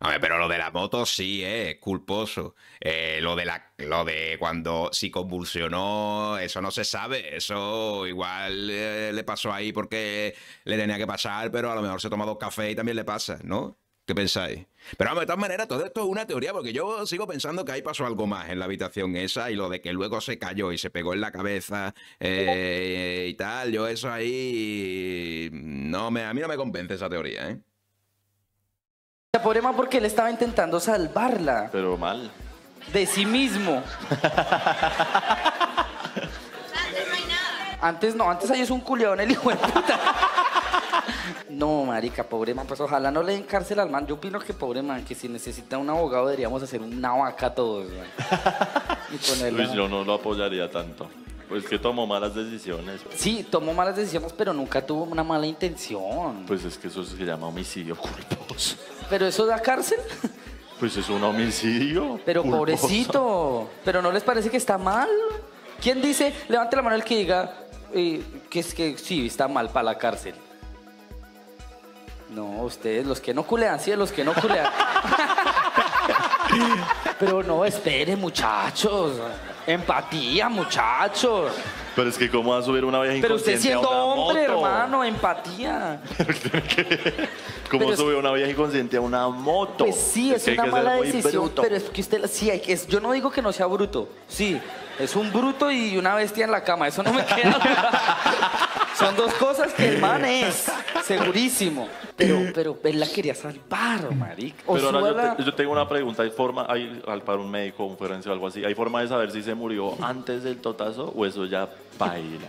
Speaker 1: A ver, pero lo de la moto sí es culposo. Eh, lo de la, lo de cuando si convulsionó, eso no se sabe. Eso igual eh, le pasó ahí porque le tenía que pasar, pero a lo mejor se toma dos cafés y también le pasa, ¿no? ¿Qué pensáis? Pero vamos, de todas maneras, todo esto es una teoría, porque yo sigo pensando que ahí pasó algo más en la habitación esa y lo de que luego se cayó y se pegó en la cabeza eh, y tal. Yo eso ahí no me, a mí no me convence esa teoría, ¿eh?
Speaker 2: Pobre man porque él estaba intentando salvarla
Speaker 3: Pero mal.
Speaker 2: de sí mismo.
Speaker 5: Antes no hay nada.
Speaker 2: Antes no, antes ahí es un culión el hijo de puta. No, marica, pobre man, pues ojalá no le den cárcel al man. Yo opino que pobre man, que si necesita un abogado deberíamos hacer una vaca todos, man. Y
Speaker 3: Luis, yo no lo apoyaría tanto. Pues que tomó malas decisiones.
Speaker 2: Sí, tomó malas decisiones, pero nunca tuvo una mala intención.
Speaker 3: Pues es que eso se llama homicidio culposo.
Speaker 2: Pero eso da cárcel.
Speaker 3: Pues es un homicidio.
Speaker 2: Pero
Speaker 3: culposo.
Speaker 2: pobrecito. Pero no les parece que está mal. ¿Quién dice? Levante la mano el que diga eh, que es que sí está mal para la cárcel. No, ustedes, los que no culean, sí, los que no culean. Pero no, espere, muchachos. Empatía, muchachos.
Speaker 3: Pero es que cómo va a subir una vieja
Speaker 2: Pero usted
Speaker 3: inconsciente a
Speaker 2: siendo
Speaker 3: una
Speaker 2: hombre,
Speaker 3: moto?
Speaker 2: hermano, empatía.
Speaker 3: ¿Cómo
Speaker 2: Pero
Speaker 3: sube una vieja inconsciente a una moto?
Speaker 2: Pues sí, es,
Speaker 3: que
Speaker 2: una mala decisión, pero es que usted, sí, hay que- es- yo no digo que no sea bruto, sí, es un bruto y una bestia en la cama, eso no me queda. Son dos cosas que el man es, segurísimo. Pero, pero él la quería salvar, marica. O
Speaker 3: Pero ahora yo,
Speaker 2: súbala-
Speaker 3: te- yo tengo una pregunta. ¿Hay forma, hay, al- para un médico, un forense o algo así, ¿hay forma de saber si se murió antes del totazo o eso ya baila?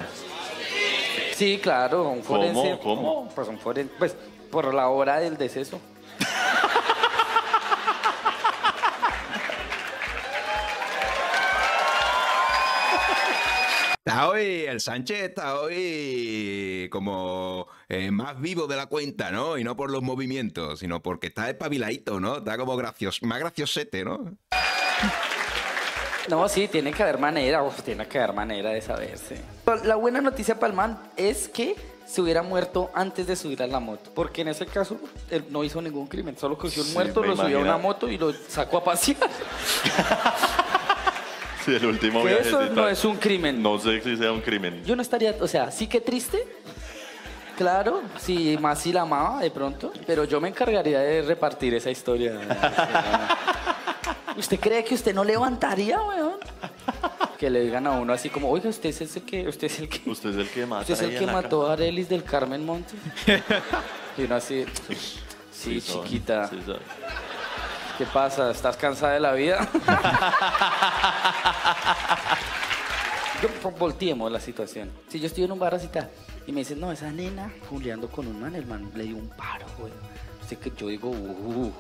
Speaker 2: Sí, claro, un
Speaker 3: ¿Cómo?
Speaker 2: forense.
Speaker 3: ¿Cómo?
Speaker 2: Pues un forense, pues por la hora del deceso.
Speaker 1: Está hoy, el Sánchez está hoy como eh, más vivo de la cuenta, ¿no? Y no por los movimientos, sino porque está espabiladito, ¿no? Está como gracios, más graciosete, ¿no?
Speaker 2: No, sí, tiene que haber manera, uf, tiene que haber manera de saberse. La buena noticia para el man es que se hubiera muerto antes de subir a la moto, porque en ese caso él no hizo ningún crimen, solo cogió un
Speaker 3: Sí,
Speaker 2: muerto, lo subió a una moto y lo sacó a pasear.
Speaker 3: Sí, el último
Speaker 2: Que eso no es un crimen.
Speaker 3: No sé si sea un crimen.
Speaker 2: Yo no estaría, o sea, sí que triste, claro, sí, más si la amaba de pronto, pero yo me encargaría de repartir esa historia. ¿Usted cree que usted no levantaría, weón? Que le digan a uno así como, oiga, usted es el que, usted es el que,
Speaker 3: Usted es el que mata.
Speaker 2: usted es el que mató a Arelis del Carmen Monte. Y uno así, sí,
Speaker 3: son,
Speaker 2: chiquita,
Speaker 3: sí son.
Speaker 2: ¿Qué pasa? ¿Estás cansada de la vida? Yo, po- volteemos la situación. Si yo estoy en un bar así y me dicen, no, esa nena juliando con un man, el man le dio un paro, güey. Así que yo digo, uh.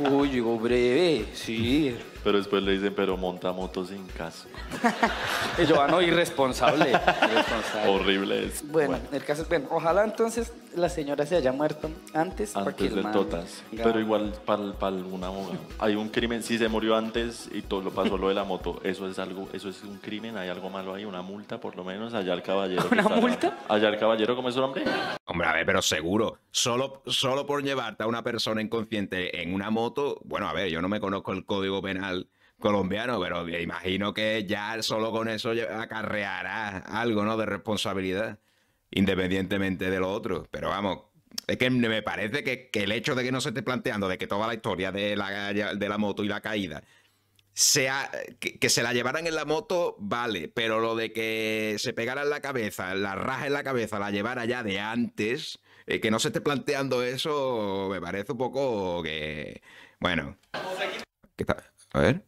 Speaker 2: Uy, yo digo, breve, sí.
Speaker 3: Pero después le dicen, pero monta moto sin casco.
Speaker 2: Y yo, ah, no, irresponsable. irresponsable.
Speaker 3: Horrible es.
Speaker 2: Bueno, el caso es, bueno, ojalá entonces la señora se haya muerto antes.
Speaker 3: Antes
Speaker 2: man
Speaker 3: totas. Pero igual para un abogado. Hay un crimen, si se murió antes y todo lo pasó lo de la moto, eso es algo, eso es un crimen, hay algo malo ahí, una multa por lo menos, allá el caballero.
Speaker 2: ¿Una multa?
Speaker 3: Allá el caballero, ¿cómo es su nombre?
Speaker 1: Hombre, a ver, pero seguro, solo, solo por llevarte a una persona inconsciente en una moto, bueno, a ver, yo no me conozco el código penal colombiano, pero me imagino que ya solo con eso acarreará algo, ¿no? De responsabilidad, independientemente de lo otro. Pero vamos, es que me parece que, que el hecho de que no se esté planteando de que toda la historia de la, de la moto y la caída sea que, que se la llevaran en la moto, vale, pero lo de que se pegara en la cabeza, la raja en la cabeza, la llevara ya de antes, eh, que no se esté planteando eso, me parece un poco que. Bueno. ¿Qué tal? A ver.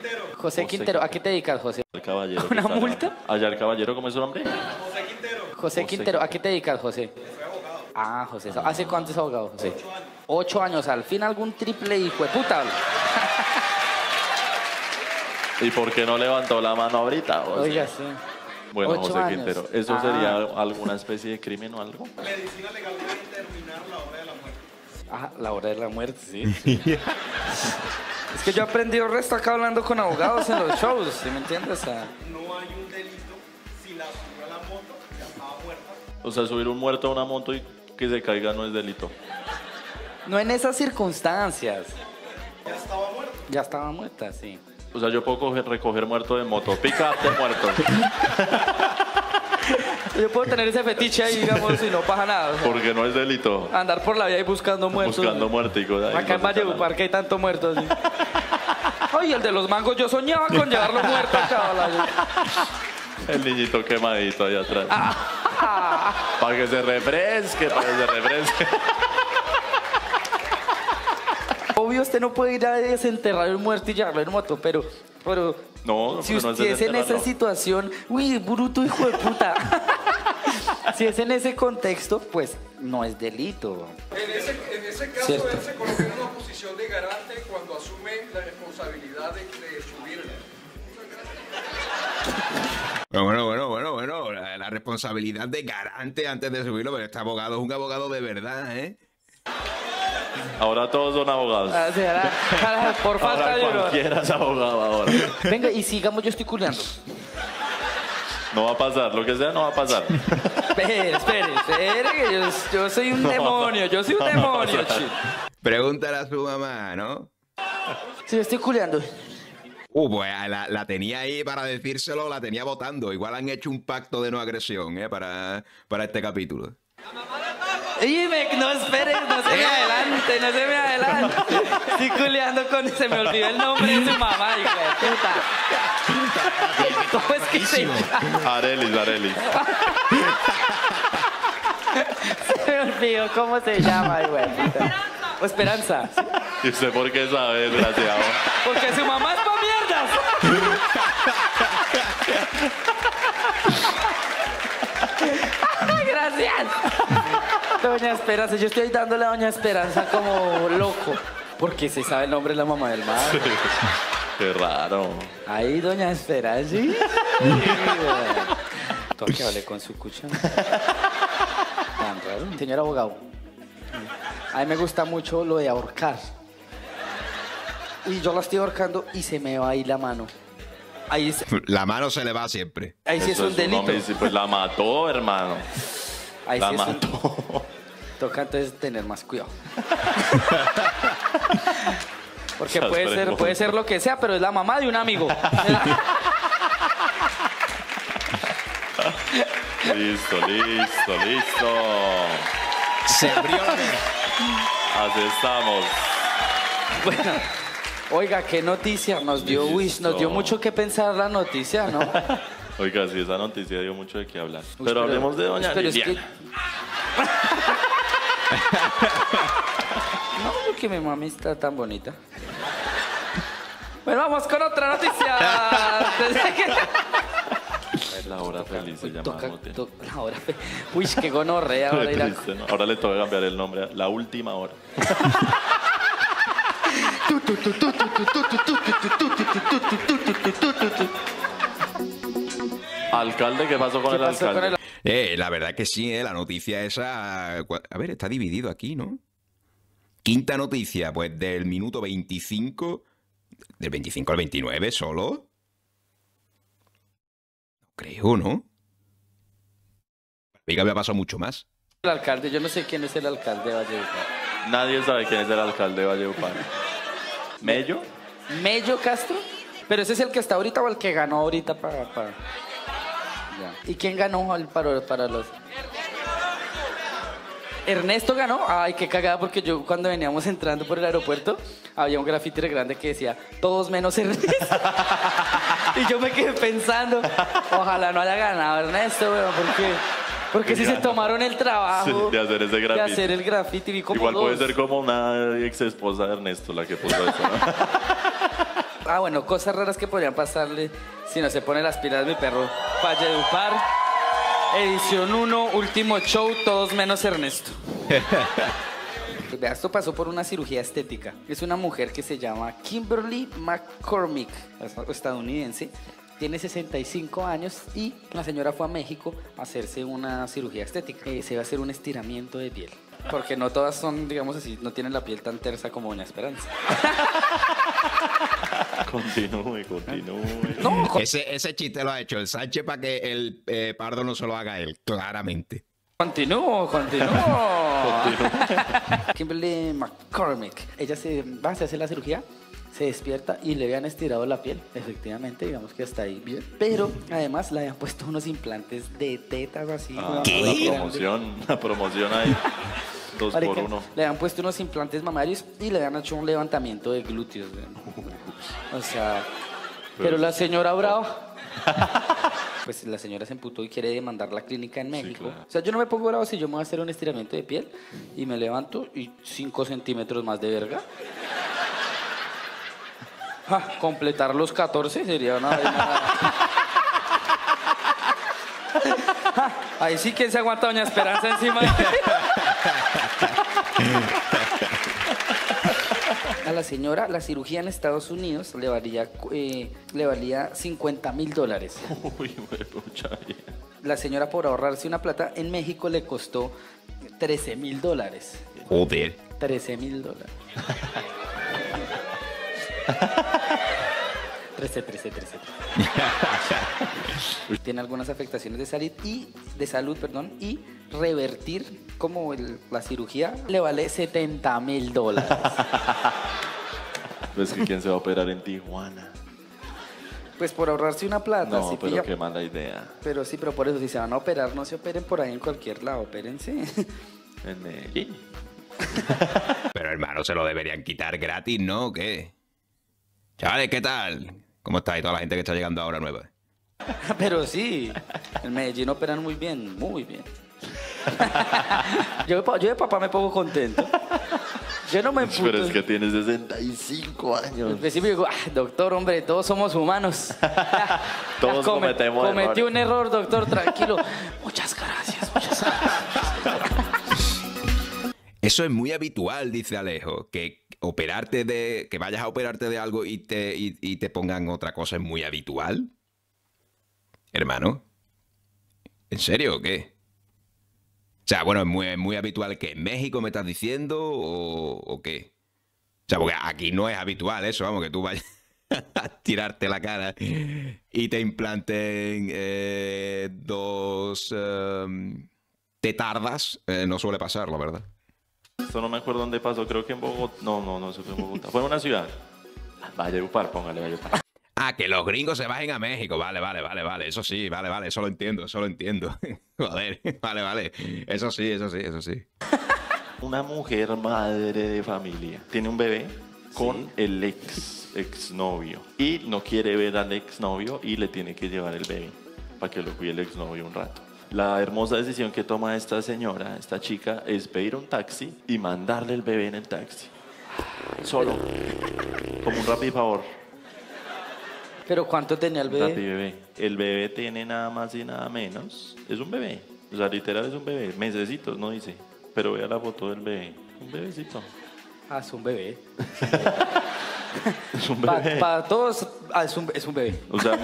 Speaker 2: José
Speaker 3: José
Speaker 2: Quintero, ¿a qué te dedicas, José?
Speaker 3: El caballero.
Speaker 2: ¿Una multa?
Speaker 3: Allá el caballero, ¿cómo es su nombre?
Speaker 2: José
Speaker 3: José
Speaker 2: Quintero, ¿a qué te dedicas, José? Ah, José. ¿Hace cuánto es abogado, José? Ocho años. Al fin algún triple hijo de puta.
Speaker 3: ¿Y por qué no levantó la mano ahorita? José?
Speaker 2: Oiga, sí.
Speaker 3: Bueno,
Speaker 2: Ocho
Speaker 3: José
Speaker 2: años.
Speaker 3: Quintero, ¿eso
Speaker 2: Ah.
Speaker 3: sería alguna especie de crimen o algo?
Speaker 4: Medicina legal debe determinar la hora de la muerte.
Speaker 2: Ah, la hora de la muerte, sí. es que yo aprendí el resto acá hablando con abogados en los shows, ¿sí me entiendes? O sea,
Speaker 4: No hay un delito si la subió a la moto, ya estaba muerta.
Speaker 3: O sea, subir un muerto a una moto y que se caiga no es delito.
Speaker 2: no en esas circunstancias.
Speaker 4: Ya estaba muerta.
Speaker 2: Ya estaba muerta, sí.
Speaker 3: O sea, yo puedo coger- recoger muerto de moto, pick up de muerto.
Speaker 2: Yo puedo tener ese fetiche ahí, digamos, y no pasa nada. o sea,
Speaker 3: Porque no es delito.
Speaker 2: andar por la vida y buscando muertos.
Speaker 3: Buscando muerticos. ahí,
Speaker 2: Acá en
Speaker 3: no se
Speaker 2: Valledupar que hay tanto muertos. Ay, el de los mangos, yo soñaba con llevarlo muerto, chaval.
Speaker 3: El niñito quemadito ahí atrás.
Speaker 2: Ah.
Speaker 3: para que se refresque, para que se refresque.
Speaker 2: Obvio, usted no puede ir a desenterrar el muerto y llevarlo en moto, pero, pero
Speaker 3: No,
Speaker 2: si
Speaker 3: pero no es
Speaker 2: usted es en esa situación, uy, bruto hijo de puta. si es en ese contexto, pues no es delito.
Speaker 6: En ese, en ese caso,
Speaker 2: Cierto.
Speaker 6: él se coloca en una posición de garante cuando asume la responsabilidad de, de subirla.
Speaker 1: Bueno, bueno, bueno, bueno, bueno. La, la responsabilidad de garante antes de subirlo, pero este abogado es un abogado de verdad, ¿eh?
Speaker 3: Ahora todos son abogados.
Speaker 2: Ah, sí, ahora- ahora, por falta
Speaker 3: Ahora
Speaker 2: de honor.
Speaker 3: cualquiera es abogado ahora.
Speaker 2: Venga, y sigamos, yo estoy culeando.
Speaker 3: No va a pasar, lo que sea no va a pasar.
Speaker 2: Espere, espere, espere, que yo, yo soy un demonio, yo soy un demonio, chico.
Speaker 1: Pregúntale a su mamá, ¿no?
Speaker 2: Sí, yo estoy culeando.
Speaker 1: Uh, pues la, la tenía ahí para decírselo, la tenía votando. Igual han hecho un pacto de no agresión, ¿eh? Para, para este capítulo.
Speaker 2: Oye, me- no esperes, no se me adelante, no se me adelante. Estoy culeando con. Se me olvidó el nombre de su mamá, hijo de puta. ¿Cómo es
Speaker 1: Clarísimo.
Speaker 3: Arelis, Arelis.
Speaker 2: Se me olvidó cómo se llama, güey. Esperanza. sí.
Speaker 3: ¿Y usted por qué sabe, desgraciado?
Speaker 2: Porque su mamá es pa' mierdas. Ay, Gracias. Doña Esperanza, yo estoy dándole a Doña Esperanza como loco. Porque se sabe el nombre de la mamá del mar.
Speaker 3: Qué raro.
Speaker 2: Ahí, Doña Esperanza. Sí. Tengo que hablar con su cucha. Tan raro. Señor abogado, a mí me gusta mucho lo de ahorcar. Y yo la estoy ahorcando y se me va ahí la mano. Ahí, es-
Speaker 1: La mano se le va siempre.
Speaker 2: ahí sí es un delito.
Speaker 3: Pues la mató, hermano.
Speaker 2: Ahí
Speaker 3: La
Speaker 2: sí es un-
Speaker 3: mató.
Speaker 2: Toca entonces tener más cuidado. Porque puede ser, puede ser lo que sea, pero es la mamá de un amigo.
Speaker 3: Listo, listo, listo.
Speaker 1: Se abrió la guerra.
Speaker 3: Así estamos.
Speaker 2: Bueno, oiga, qué noticia nos dio Wish, nos dio mucho que pensar la noticia, ¿no?
Speaker 3: Oiga, sí, esa noticia dio mucho de qué hablar.
Speaker 2: Uy,
Speaker 3: pero hablemos de doña
Speaker 2: pero es que-
Speaker 3: Liliana.
Speaker 2: No, porque mi mami está tan bonita. Bueno, vamos con otra noticia.
Speaker 3: Es la hora feliz, se llama
Speaker 2: Toca,
Speaker 3: Mote.
Speaker 2: to- la hora fe- Uy, qué gonorrea ahora
Speaker 3: Qué
Speaker 2: ir a-
Speaker 3: triste, ¿no? Ahora le tengo que cambiar el nombre a La Última Hora. Alcalde, ¿qué pasó con
Speaker 2: ¿Qué
Speaker 3: el
Speaker 2: pasó con
Speaker 3: alcalde?
Speaker 2: el
Speaker 1: Eh, la verdad que sí, eh, la noticia esa... A ver, está dividido aquí, ¿no? Quinta noticia, pues del minuto 25... Del 25 al 29 solo. No creo, ¿no? Venga, me ha pasado mucho más.
Speaker 2: el alcalde? Yo no sé quién es el alcalde de Valledupar.
Speaker 3: Nadie sabe quién es el alcalde de Valledupar. ¿Mello?
Speaker 2: ¿Mello Castro? Pero ese es el que está ahorita o el que ganó ahorita para... para... Ya. ¿Y quién ganó al- para, para los...? Ernesto ganó. Ay, qué cagada, porque yo cuando veníamos entrando por el aeropuerto había un grafiti grande que decía todos menos Ernesto. y yo me quedé pensando, ojalá no haya ganado Ernesto, weón, porque, porque si se tomaron el trabajo
Speaker 3: Sí, de hacer ese
Speaker 2: de
Speaker 3: graffiti.
Speaker 2: hacer el grafiti, vi como
Speaker 3: Igual puede
Speaker 2: dos.
Speaker 3: ser como una ex esposa de Ernesto la que puso eso, ¿no?
Speaker 2: Ah, bueno, cosas raras que podrían pasarle si no se pone las pilas mi perro. Valledupar, edición 1, último show, todos menos Ernesto. Vea, esto pasó por una cirugía estética. Es una mujer que se llama Kimberly McCormick, es estadounidense. Tiene 65 años y la señora fue a México a hacerse una cirugía estética. Eh, se va a hacer un estiramiento de piel. Porque no todas son, digamos así, no tienen la piel tan tersa como Doña Esperanza.
Speaker 3: Continúe, continúe.
Speaker 2: No,
Speaker 1: Ese, ese chiste lo ha hecho el Sánchez para que el eh, Pardo no se lo haga él, claramente.
Speaker 2: Continúo, continúo. Kimberly McCormick. Ella se va a hacer la cirugía, se despierta y le habían estirado la piel. Efectivamente, digamos que hasta ahí bien. Pero además le habían puesto unos implantes de tetas así.
Speaker 3: Ah, la
Speaker 2: grandes.
Speaker 3: promoción, la promoción ahí. Dos por uno.
Speaker 2: Le habían puesto unos implantes mamarios y le habían hecho un levantamiento de glúteos. O sea, pero la señora brava. Pues la señora se emputó y quiere demandar la clínica en México.
Speaker 3: claro.
Speaker 2: O sea, yo no me pongo bravo si yo me voy a hacer un estiramiento de piel y me levanto y 5 centímetros más de verga. Completar los 14 sería una vaina- Ah, Ahí sí que se aguanta Doña Esperanza encima. A la señora, la cirugía en Estados Unidos le valía, eh, le valía 50 mil dólares.
Speaker 3: Uy, güey, pucha.
Speaker 2: La señora, por ahorrarse una plata, en México le costó 13 mil dólares.
Speaker 1: Joder.
Speaker 2: 13 mil dólares. 13, 13, 13. Tiene algunas afectaciones de salud y de salud, perdón, y revertir como el- la cirugía le vale 70 mil dólares.
Speaker 3: Pues que quién se va a operar en Tijuana.
Speaker 2: Pues por ahorrarse una plata,
Speaker 3: No,
Speaker 2: sí
Speaker 3: pero
Speaker 2: pilla-
Speaker 3: qué mala idea.
Speaker 2: pero sí, pero por eso si se van a operar, no se operen por ahí en cualquier lado, opérense.
Speaker 3: En Medellín.
Speaker 1: Pero hermano, se lo deberían quitar gratis, ¿no? ¿O qué? Chavales, ¿qué tal? ¿Cómo está ahí toda la gente que está llegando ahora nueva?
Speaker 2: Pero sí, en Medellín operan muy bien, muy bien. yo, de pa- yo de papá me pongo contento. Yo no me emputo.
Speaker 3: Pero es que tienes 65 años.
Speaker 2: Al principio digo, ah, doctor, hombre, todos somos humanos.
Speaker 3: Todos
Speaker 2: come-
Speaker 3: cometemos
Speaker 2: Cometí un error, doctor, tranquilo. Muchas gracias, muchas gracias.
Speaker 1: Eso es muy habitual, dice Alejo, que operarte de. que vayas a operarte de algo y te, y, te pongan otra cosa es muy habitual. Hermano. ¿En serio o qué? O sea, bueno, es muy, muy habitual que en México me estás diciendo o, o qué. O sea, porque aquí no es habitual eso, vamos, que tú vayas a tirarte la cara y te implanten eh, dos em, tetardas. Eh, no suele pasar, la verdad.
Speaker 3: Esto no me acuerdo dónde pasó, creo que en Bogotá. No, no, no, eso fue en Bogotá. Fue en una ciudad. Valledupar, póngale Valledupar.
Speaker 1: Ah, que los gringos se bajen a México. Vale, vale, vale, vale. Eso sí, vale, vale. Eso lo entiendo, eso lo entiendo. Joder, vale, vale. Eso sí, eso sí, eso sí.
Speaker 3: Una mujer madre de familia tiene un bebé con el ex exnovio y no quiere ver al exnovio y le tiene que llevar el bebé para que lo cuide el exnovio un rato. La hermosa decisión que toma esta señora, esta chica, es pedir un taxi y mandarle el bebé en el taxi. Solo. Como un rápido favor.
Speaker 2: Pero ¿cuánto tenía el
Speaker 3: Rápido
Speaker 2: bebé?
Speaker 3: bebé. El bebé tiene nada más y nada menos. Es un bebé. O sea, literal es un bebé. Mesecitos, no dice. Pero vea la foto del bebé. Un bebecito.
Speaker 2: Ah, es un bebé.
Speaker 3: Es un
Speaker 2: Para
Speaker 3: bebé.
Speaker 2: todos, ah, es, un, es un bebé.
Speaker 3: O sea,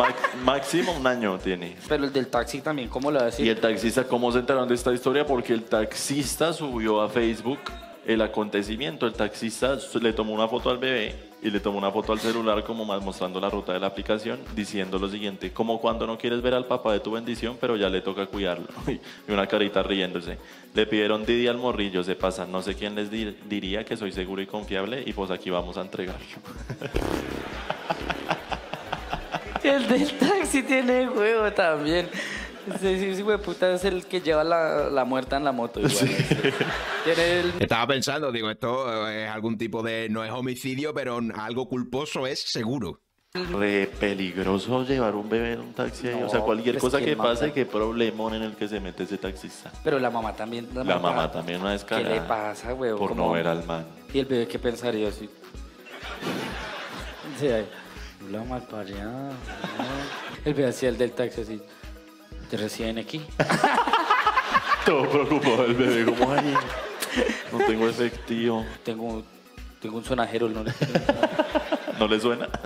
Speaker 3: máximo un año tiene.
Speaker 2: Pero el del taxi también, ¿cómo lo va a decir?
Speaker 3: Y el taxista, ¿cómo se enteraron de esta historia? Porque el taxista subió a Facebook el acontecimiento. El taxista le tomó una foto al bebé y le tomó una foto al celular como más mostrando la ruta de la aplicación diciendo lo siguiente, como cuando no quieres ver al papá de tu bendición, pero ya le toca cuidarlo. Y una carita riéndose. Le pidieron Didi al morrillo, se pasan. No sé quién les di- diría que soy seguro y confiable y pues aquí vamos a entregarlo.
Speaker 2: El del taxi tiene juego también. Sí, sí, sí, güey, puta, es el que lleva la, la muerta en la moto. Igual, sí. Tiene el...
Speaker 1: Estaba pensando, digo, esto es algún tipo de. No es homicidio, pero algo culposo es seguro.
Speaker 3: Re peligroso llevar un bebé en un taxi. ahí. o sea,
Speaker 2: No,
Speaker 3: cualquier
Speaker 2: pues,
Speaker 3: cosa
Speaker 2: ¿quién
Speaker 3: que pase, qué problemón en el que se mete ese taxista.
Speaker 2: Pero la mamá también.
Speaker 3: La mamá también una
Speaker 2: ¿Qué
Speaker 3: descarada.
Speaker 2: le pasa, güey?
Speaker 3: Por no ver al man.
Speaker 2: Y el bebé, ¿qué pensaría así? Sí, ahí. La mal parida. ¿no? El bebé hacía el del taxi así. ¿Te reciben aquí?
Speaker 3: Todo preocupado el bebé, como ay, no tengo efectivo.
Speaker 2: Tengo, tengo un sonajero, ¿no?
Speaker 3: ¿No le suena?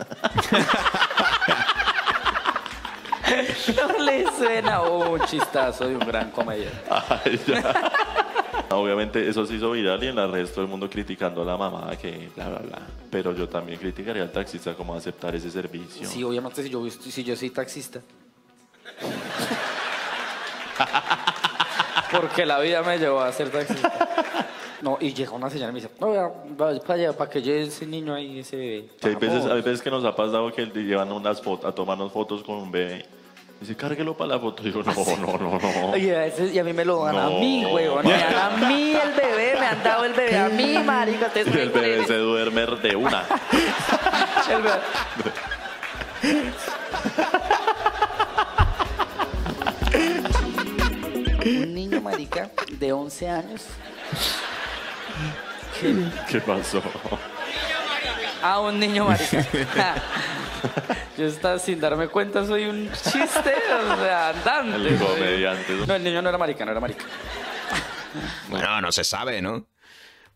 Speaker 2: No le suena oh, un chistazo de un gran comediante.
Speaker 3: Ay, ya. Obviamente eso se hizo viral y en las redes todo el mundo criticando a la mamá que bla bla bla. Pero yo también criticaría al taxista como aceptar ese servicio.
Speaker 2: Sí, obviamente si yo, si yo soy taxista. Porque la vida me llevó a ser taxista. No, y llega una señora y me dice, no, vea, vaya para allá, para que lleve ese niño ahí, ese bebé.
Speaker 3: Sí, hay, veces,
Speaker 2: Vamos.
Speaker 3: hay veces que nos ha pasado que le llevan unas fotos, a tomarnos fotos con un bebé. Dice, cárguelo para la foto. Y yo, no, no, no, no.
Speaker 2: Oye, a veces- y a mí me lo dan a mí, huevón. Me dan a mí el bebé, me han dado el bebé a mí, marica. Ustedes
Speaker 3: Y el bebé se duerme de una.
Speaker 2: el bebé- Un niño, marica, de 11 años.
Speaker 3: ¿Qué pasó?
Speaker 2: Ah, un niño marica. Yo estaba sin darme cuenta, soy un chiste, o sea, andante.
Speaker 3: El comediante.
Speaker 2: No, el niño no era marica, no era marica.
Speaker 1: Bueno, no se sabe, ¿no?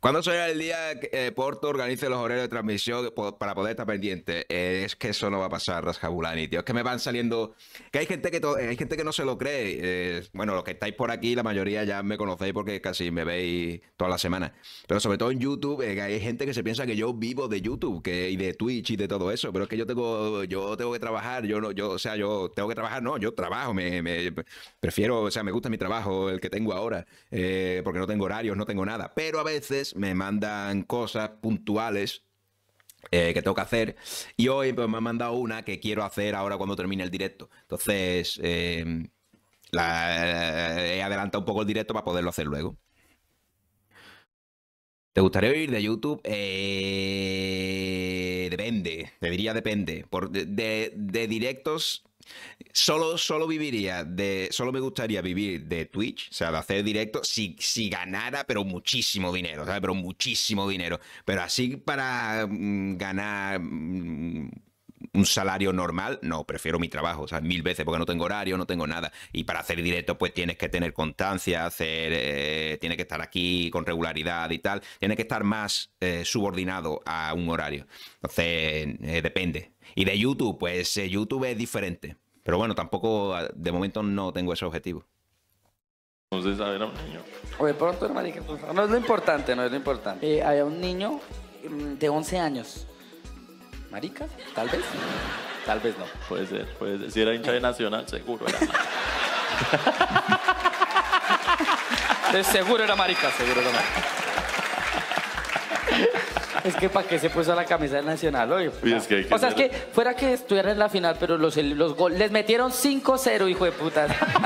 Speaker 1: ¿Cuándo será el día que eh, Porto organice los horarios de transmisión para poder estar pendiente? Eh, es que eso no va a pasar, Rascabulani, tío. Es que me van saliendo... Que hay gente que, eh, hay gente que no se lo cree. Bueno, los que estáis por aquí, la mayoría ya me conocéis porque casi me veis toda la semana. Pero sobre todo en YouTube, hay gente que se piensa que yo vivo de YouTube que, y de Twitch y de todo eso. Pero es que yo tengo, yo tengo que trabajar. Yo no, yo, o sea, yo tengo que trabajar, no, yo trabajo. Me, me- prefiero, o sea, me gusta mi trabajo, el que tengo ahora, porque no tengo horarios, no tengo nada. Pero a veces me mandan cosas puntuales eh, que tengo que hacer. Y hoy pues, me han mandado una que quiero hacer ahora cuando termine el directo. Entonces, la- he adelantado un poco el directo para poderlo hacer luego. ¿Te gustaría oír de YouTube? Eh, depende, te diría depende. Por, de- de directos, Solo, solo viviría de. Solo me gustaría vivir de Twitch, o sea, de hacer directo, si, si ganara, pero muchísimo dinero, ¿sabes? Pero muchísimo dinero. Pero así para mm, ganar mm, un salario normal, no, prefiero mi trabajo, o sea, mil veces, porque no tengo horario, no tengo nada. Y para hacer directo, pues tienes que tener constancia, hacer, eh, tienes que estar aquí con regularidad y tal. Tienes que estar más eh, subordinado a un horario. Entonces, eh, depende. Y de YouTube, pues eh, YouTube es diferente. Pero bueno, tampoco, ah, de momento no tengo ese objetivo.
Speaker 3: Entonces, a ver a un niño.
Speaker 2: Oye, pronto, marica, por favor. no es lo importante, no es lo importante. Eh, había un niño mm, de 11 años. ¿Marica? Tal vez. Tal vez no.
Speaker 3: Puede ser, puede ser. Si era hincha de Nacional, seguro era.
Speaker 2: De seguro era marica, seguro era marica. Es que para qué se puso la camisa del Nacional hoy.
Speaker 3: Y es que hay que
Speaker 2: o sea, es que fuera que estuviera en la final, pero los, los goles les metieron 5-0, hijo de puta.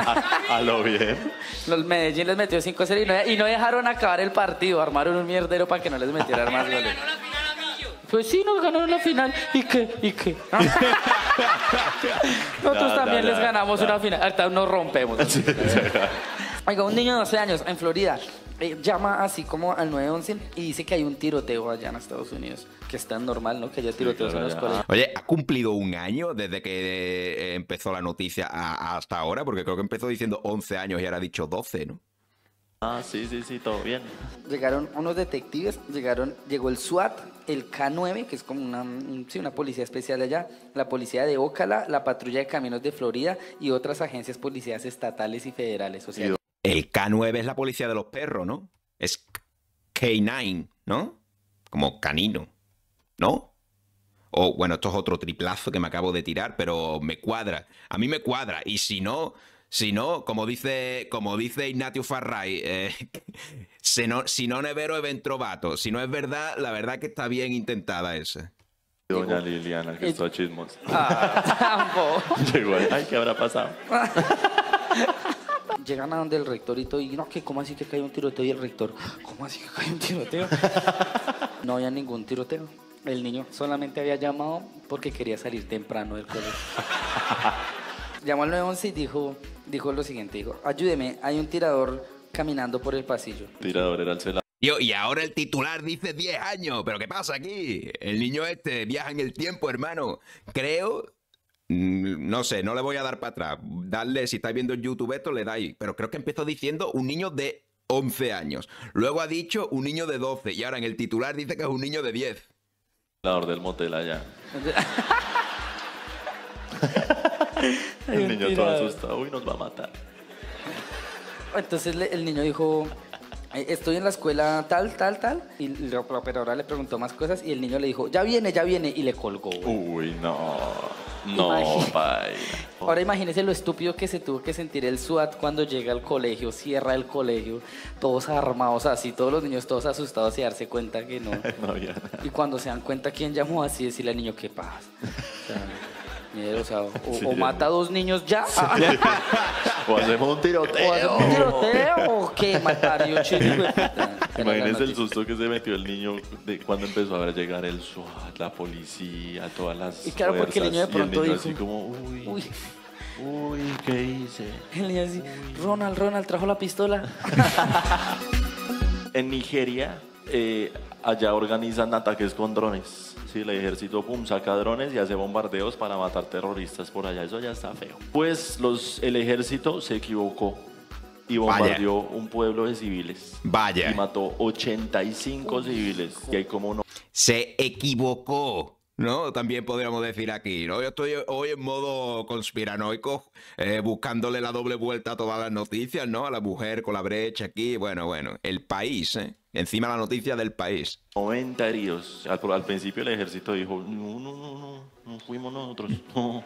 Speaker 3: a, a lo bien.
Speaker 2: Los Medellín les metió 5-0 y no, y no dejaron acabar el partido. Armaron un mierdero para que no les metieran más goles. Pues sí, nos ganaron la final. ¿Y qué? ¿Y qué? Nosotros
Speaker 3: Ya,
Speaker 2: también les ganamos una final. Ahorita nos rompemos. Oiga, un niño de 12 años en Florida eh, llama así como al 911 y dice que hay un tiroteo allá en Estados Unidos. Que es tan normal, ¿no? Que haya tiroteos
Speaker 3: claro,
Speaker 2: en los colegios.
Speaker 1: Oye, ¿ha cumplido un año desde que eh, empezó la noticia a- hasta ahora? Porque creo que empezó diciendo 11 años y ahora ha dicho 12, ¿no?
Speaker 3: Ah, sí, sí, sí, todo bien.
Speaker 2: Llegaron unos detectives, llegaron, llegó el SWAT, el K9, que es como una, un- sí, una policía especial allá, la policía de Ocala, la patrulla de caminos de Florida y otras agencias policías estatales y federales. O sea,
Speaker 3: Y-
Speaker 1: El K9 es la policía de los perros, ¿no? Es K9, ¿no? Como canino, ¿no? O bueno, esto es otro triplazo que me acabo de tirar, pero me cuadra. A mí me cuadra. Y si no, si no, como dice, como dice Ignatius Farray, eh, se no, si no nevero es trovato. Si no es verdad, la verdad que está bien intentada esa.
Speaker 3: Doña Liliana, que está chismos.
Speaker 2: ah, tampoco.
Speaker 3: Ay, ¿qué habrá pasado?
Speaker 2: Llegan a donde el rector y todo, y no, que cómo así que cae un tiroteo y el rector, ¿cómo así que cae un tiroteo? no había ningún tiroteo. El niño solamente había llamado porque quería salir temprano del colegio. Llamó al 911 y dijo, dijo lo siguiente, dijo, ayúdeme, hay un tirador caminando por el pasillo.
Speaker 3: Tirador era el celador.
Speaker 1: Tío, y ahora el titular dice 10 años. ¿Pero qué pasa aquí? El niño este viaja en el tiempo, hermano. Creo. Mm, No sé, no le voy a dar para atrás. Darle, si estáis viendo en YouTube esto, le dais. Pero creo que empezó diciendo un niño de 11 años. Luego ha dicho un niño de 12. Y ahora en el titular dice que es un niño de 10.
Speaker 3: Celador del motel allá. El niño todo asustado. Uy, nos va a matar.
Speaker 2: Entonces el niño dijo, "Eh, estoy en la escuela tal, tal, tal. Y la operadora le preguntó más cosas y el niño le dijo, ya viene, ya viene. Y le colgó.
Speaker 3: Uy, no. No, pai.
Speaker 2: Ahora imagínese lo estúpido que se tuvo que sentir el SWAT cuando llega al colegio, cierra el colegio, todos armados así, todos los niños todos asustados y darse cuenta que no.
Speaker 3: No.
Speaker 2: Y cuando se dan cuenta quién llamó así, decirle al niño, ¿qué pasa? O sea, o, sea, o-
Speaker 3: Sí,
Speaker 2: o
Speaker 3: ya.
Speaker 2: mata a dos niños ya,
Speaker 3: O hacemos un tiroteo.
Speaker 2: o hace un tiroteo, o qué, malparido, la
Speaker 3: Imagínense el susto que se metió el niño de cuando empezó a ver llegar el SWAT, la policía, todas las
Speaker 2: Y claro, porque el niño de pronto
Speaker 3: niño
Speaker 2: dijo,
Speaker 3: así como, uy,
Speaker 2: Uy,
Speaker 3: uy, ¿qué hice?
Speaker 2: el niño así, Ronald, Ronald, trajo la pistola.
Speaker 3: En Nigeria, eh, allá organizan ataques con drones. Sí, el ejército pum, saca drones y hace bombardeos para matar terroristas por allá. Eso ya está feo. Pues los, el ejército se equivocó y bombardeó un pueblo de civiles.
Speaker 1: Vaya.
Speaker 3: Y mató 85 civiles. Y hay como no.
Speaker 1: Se equivocó. ¿No? También podríamos decir aquí, ¿no? Yo estoy hoy en modo conspiranoico, eh, buscándole la doble vuelta a todas las noticias, ¿no? A la mujer con la brecha aquí. Bueno, bueno, el país, ¿eh? Encima la noticia del país.
Speaker 3: 90 heridos. Al, al principio el ejército dijo, no, no, no, no, no fuimos nosotros. no".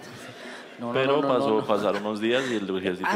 Speaker 2: No,
Speaker 3: Pero
Speaker 2: no, no,
Speaker 3: pasó,
Speaker 2: no, no.
Speaker 3: pasaron unos días y el ejército
Speaker 2: Ah,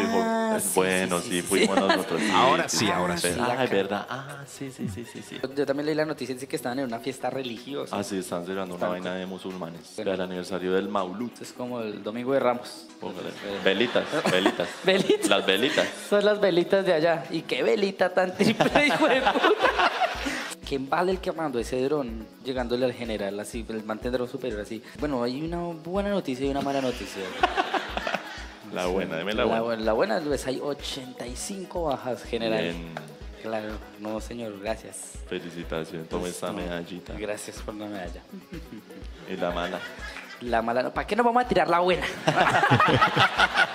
Speaker 3: dijo,
Speaker 2: sí,
Speaker 3: bueno,
Speaker 2: sí,
Speaker 3: sí,
Speaker 2: sí,
Speaker 3: fuimos
Speaker 2: sí.
Speaker 3: nosotros.
Speaker 1: Ahora sí, ahora sí.
Speaker 3: Ah, es verdad. Ah, sí, sí, sí, sí, sí.
Speaker 2: Yo también leí la noticia, dice que estaban en una fiesta religiosa.
Speaker 3: Así están celebrando una vaina
Speaker 2: con-
Speaker 3: de musulmanes.
Speaker 2: Bueno.
Speaker 3: El aniversario del Maulud.
Speaker 2: Es como el domingo de Ramos.
Speaker 3: Póngale. Velitas, velitas.
Speaker 2: Velitas.
Speaker 3: Las velitas.
Speaker 2: Son las velitas de allá. ¿Y qué velita tan triple, hijo de puta? ¿Quién vale el que mandó ese dron llegándole al general así, el mantendrón superior así? Bueno, hay una buena noticia y una mala noticia.
Speaker 3: La buena, deme la
Speaker 2: La,
Speaker 3: buena.
Speaker 2: la buena, pues hay 85 bajas generales.
Speaker 3: Bien.
Speaker 2: Claro, no señor, gracias.
Speaker 3: Felicitaciones, tome esta
Speaker 2: Listo.
Speaker 3: medallita.
Speaker 2: Gracias por la medalla.
Speaker 3: Y la mala.
Speaker 2: La mala, ¿para qué nos vamos a tirar la buena?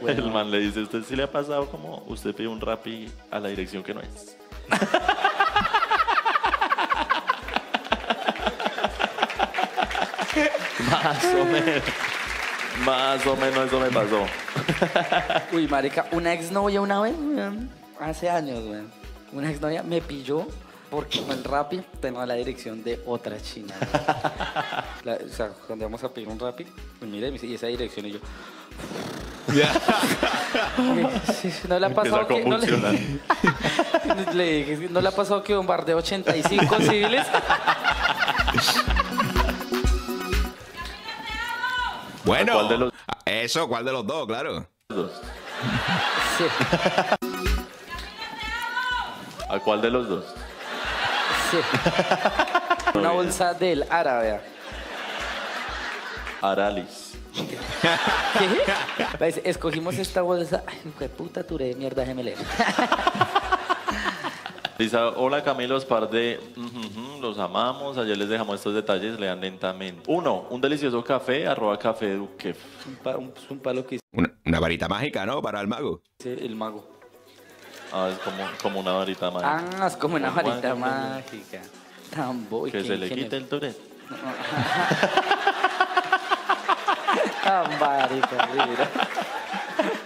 Speaker 2: Bueno.
Speaker 3: El man le dice, ¿usted sí le ha pasado como usted pide un rapi a la dirección que no es? Más o menos. Más o menos eso me pasó.
Speaker 2: Uy, marica, una exnovia una vez, weón, hace años, weón. Una exnovia me pilló porque con el Rappi tenía la dirección de otra china. La- o sea, cuando vamos a pedir un Rappi, pues mire, me dice, y esa dirección y yo... Sí, sí, no le ha pasado que... No le, le dije, ¿no le ha pasado que bombardeo 85 civiles?
Speaker 1: Bueno,
Speaker 3: ¿Cuál de los-
Speaker 1: eso, ¿cuál de los dos? Claro.
Speaker 2: Sí,
Speaker 3: ¿A cuál de los dos?
Speaker 2: sí. Una bolsa del árabe.
Speaker 3: Aralis.
Speaker 2: ¿Qué? Pues, escogimos esta bolsa. Ay, de puta, turé de mierda, déjeme leer.
Speaker 3: Dice, hola Camilos, par de... amamos, ayer les dejamos estos detalles, lean lentamente. Uno, un delicioso café, arroba café duque.
Speaker 2: Un, pa- un- un palo que
Speaker 1: Una, una varita mágica, ¿no? Para el mago.
Speaker 2: dice el mago.
Speaker 3: Ah, es como, como una varita más.
Speaker 2: Ah, es como una varita
Speaker 3: mágica.
Speaker 2: mágica.
Speaker 3: Que se le quite el tourette.
Speaker 2: Tan marica, mira.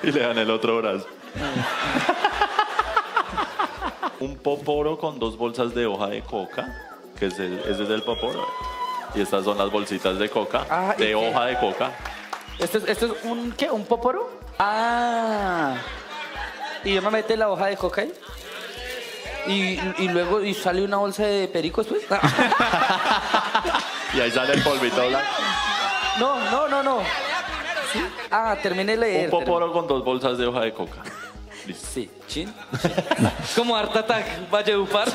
Speaker 3: Y le dan el otro brazo. un poporo con dos bolsas de hoja de coca, que es el, ese es el poporo. Y estas son las bolsitas de coca,
Speaker 2: Ah, ¿y
Speaker 3: de
Speaker 2: qué?
Speaker 3: hoja de coca.
Speaker 2: ¿Esto es, ¿Esto es un qué? ¿Un póporo? Ah. Y yo me mete la hoja de coca ahí. Y, y luego y sale una bolsa de perico después.
Speaker 3: Y ahí sale el polvito blanco.
Speaker 2: No, no, no, no. ¿Sí? Ah, terminé de leer.
Speaker 3: Un poporo con dos bolsas de hoja de coca. Listo.
Speaker 2: Sí, chin. chin. Como Art Attack, Valledupar.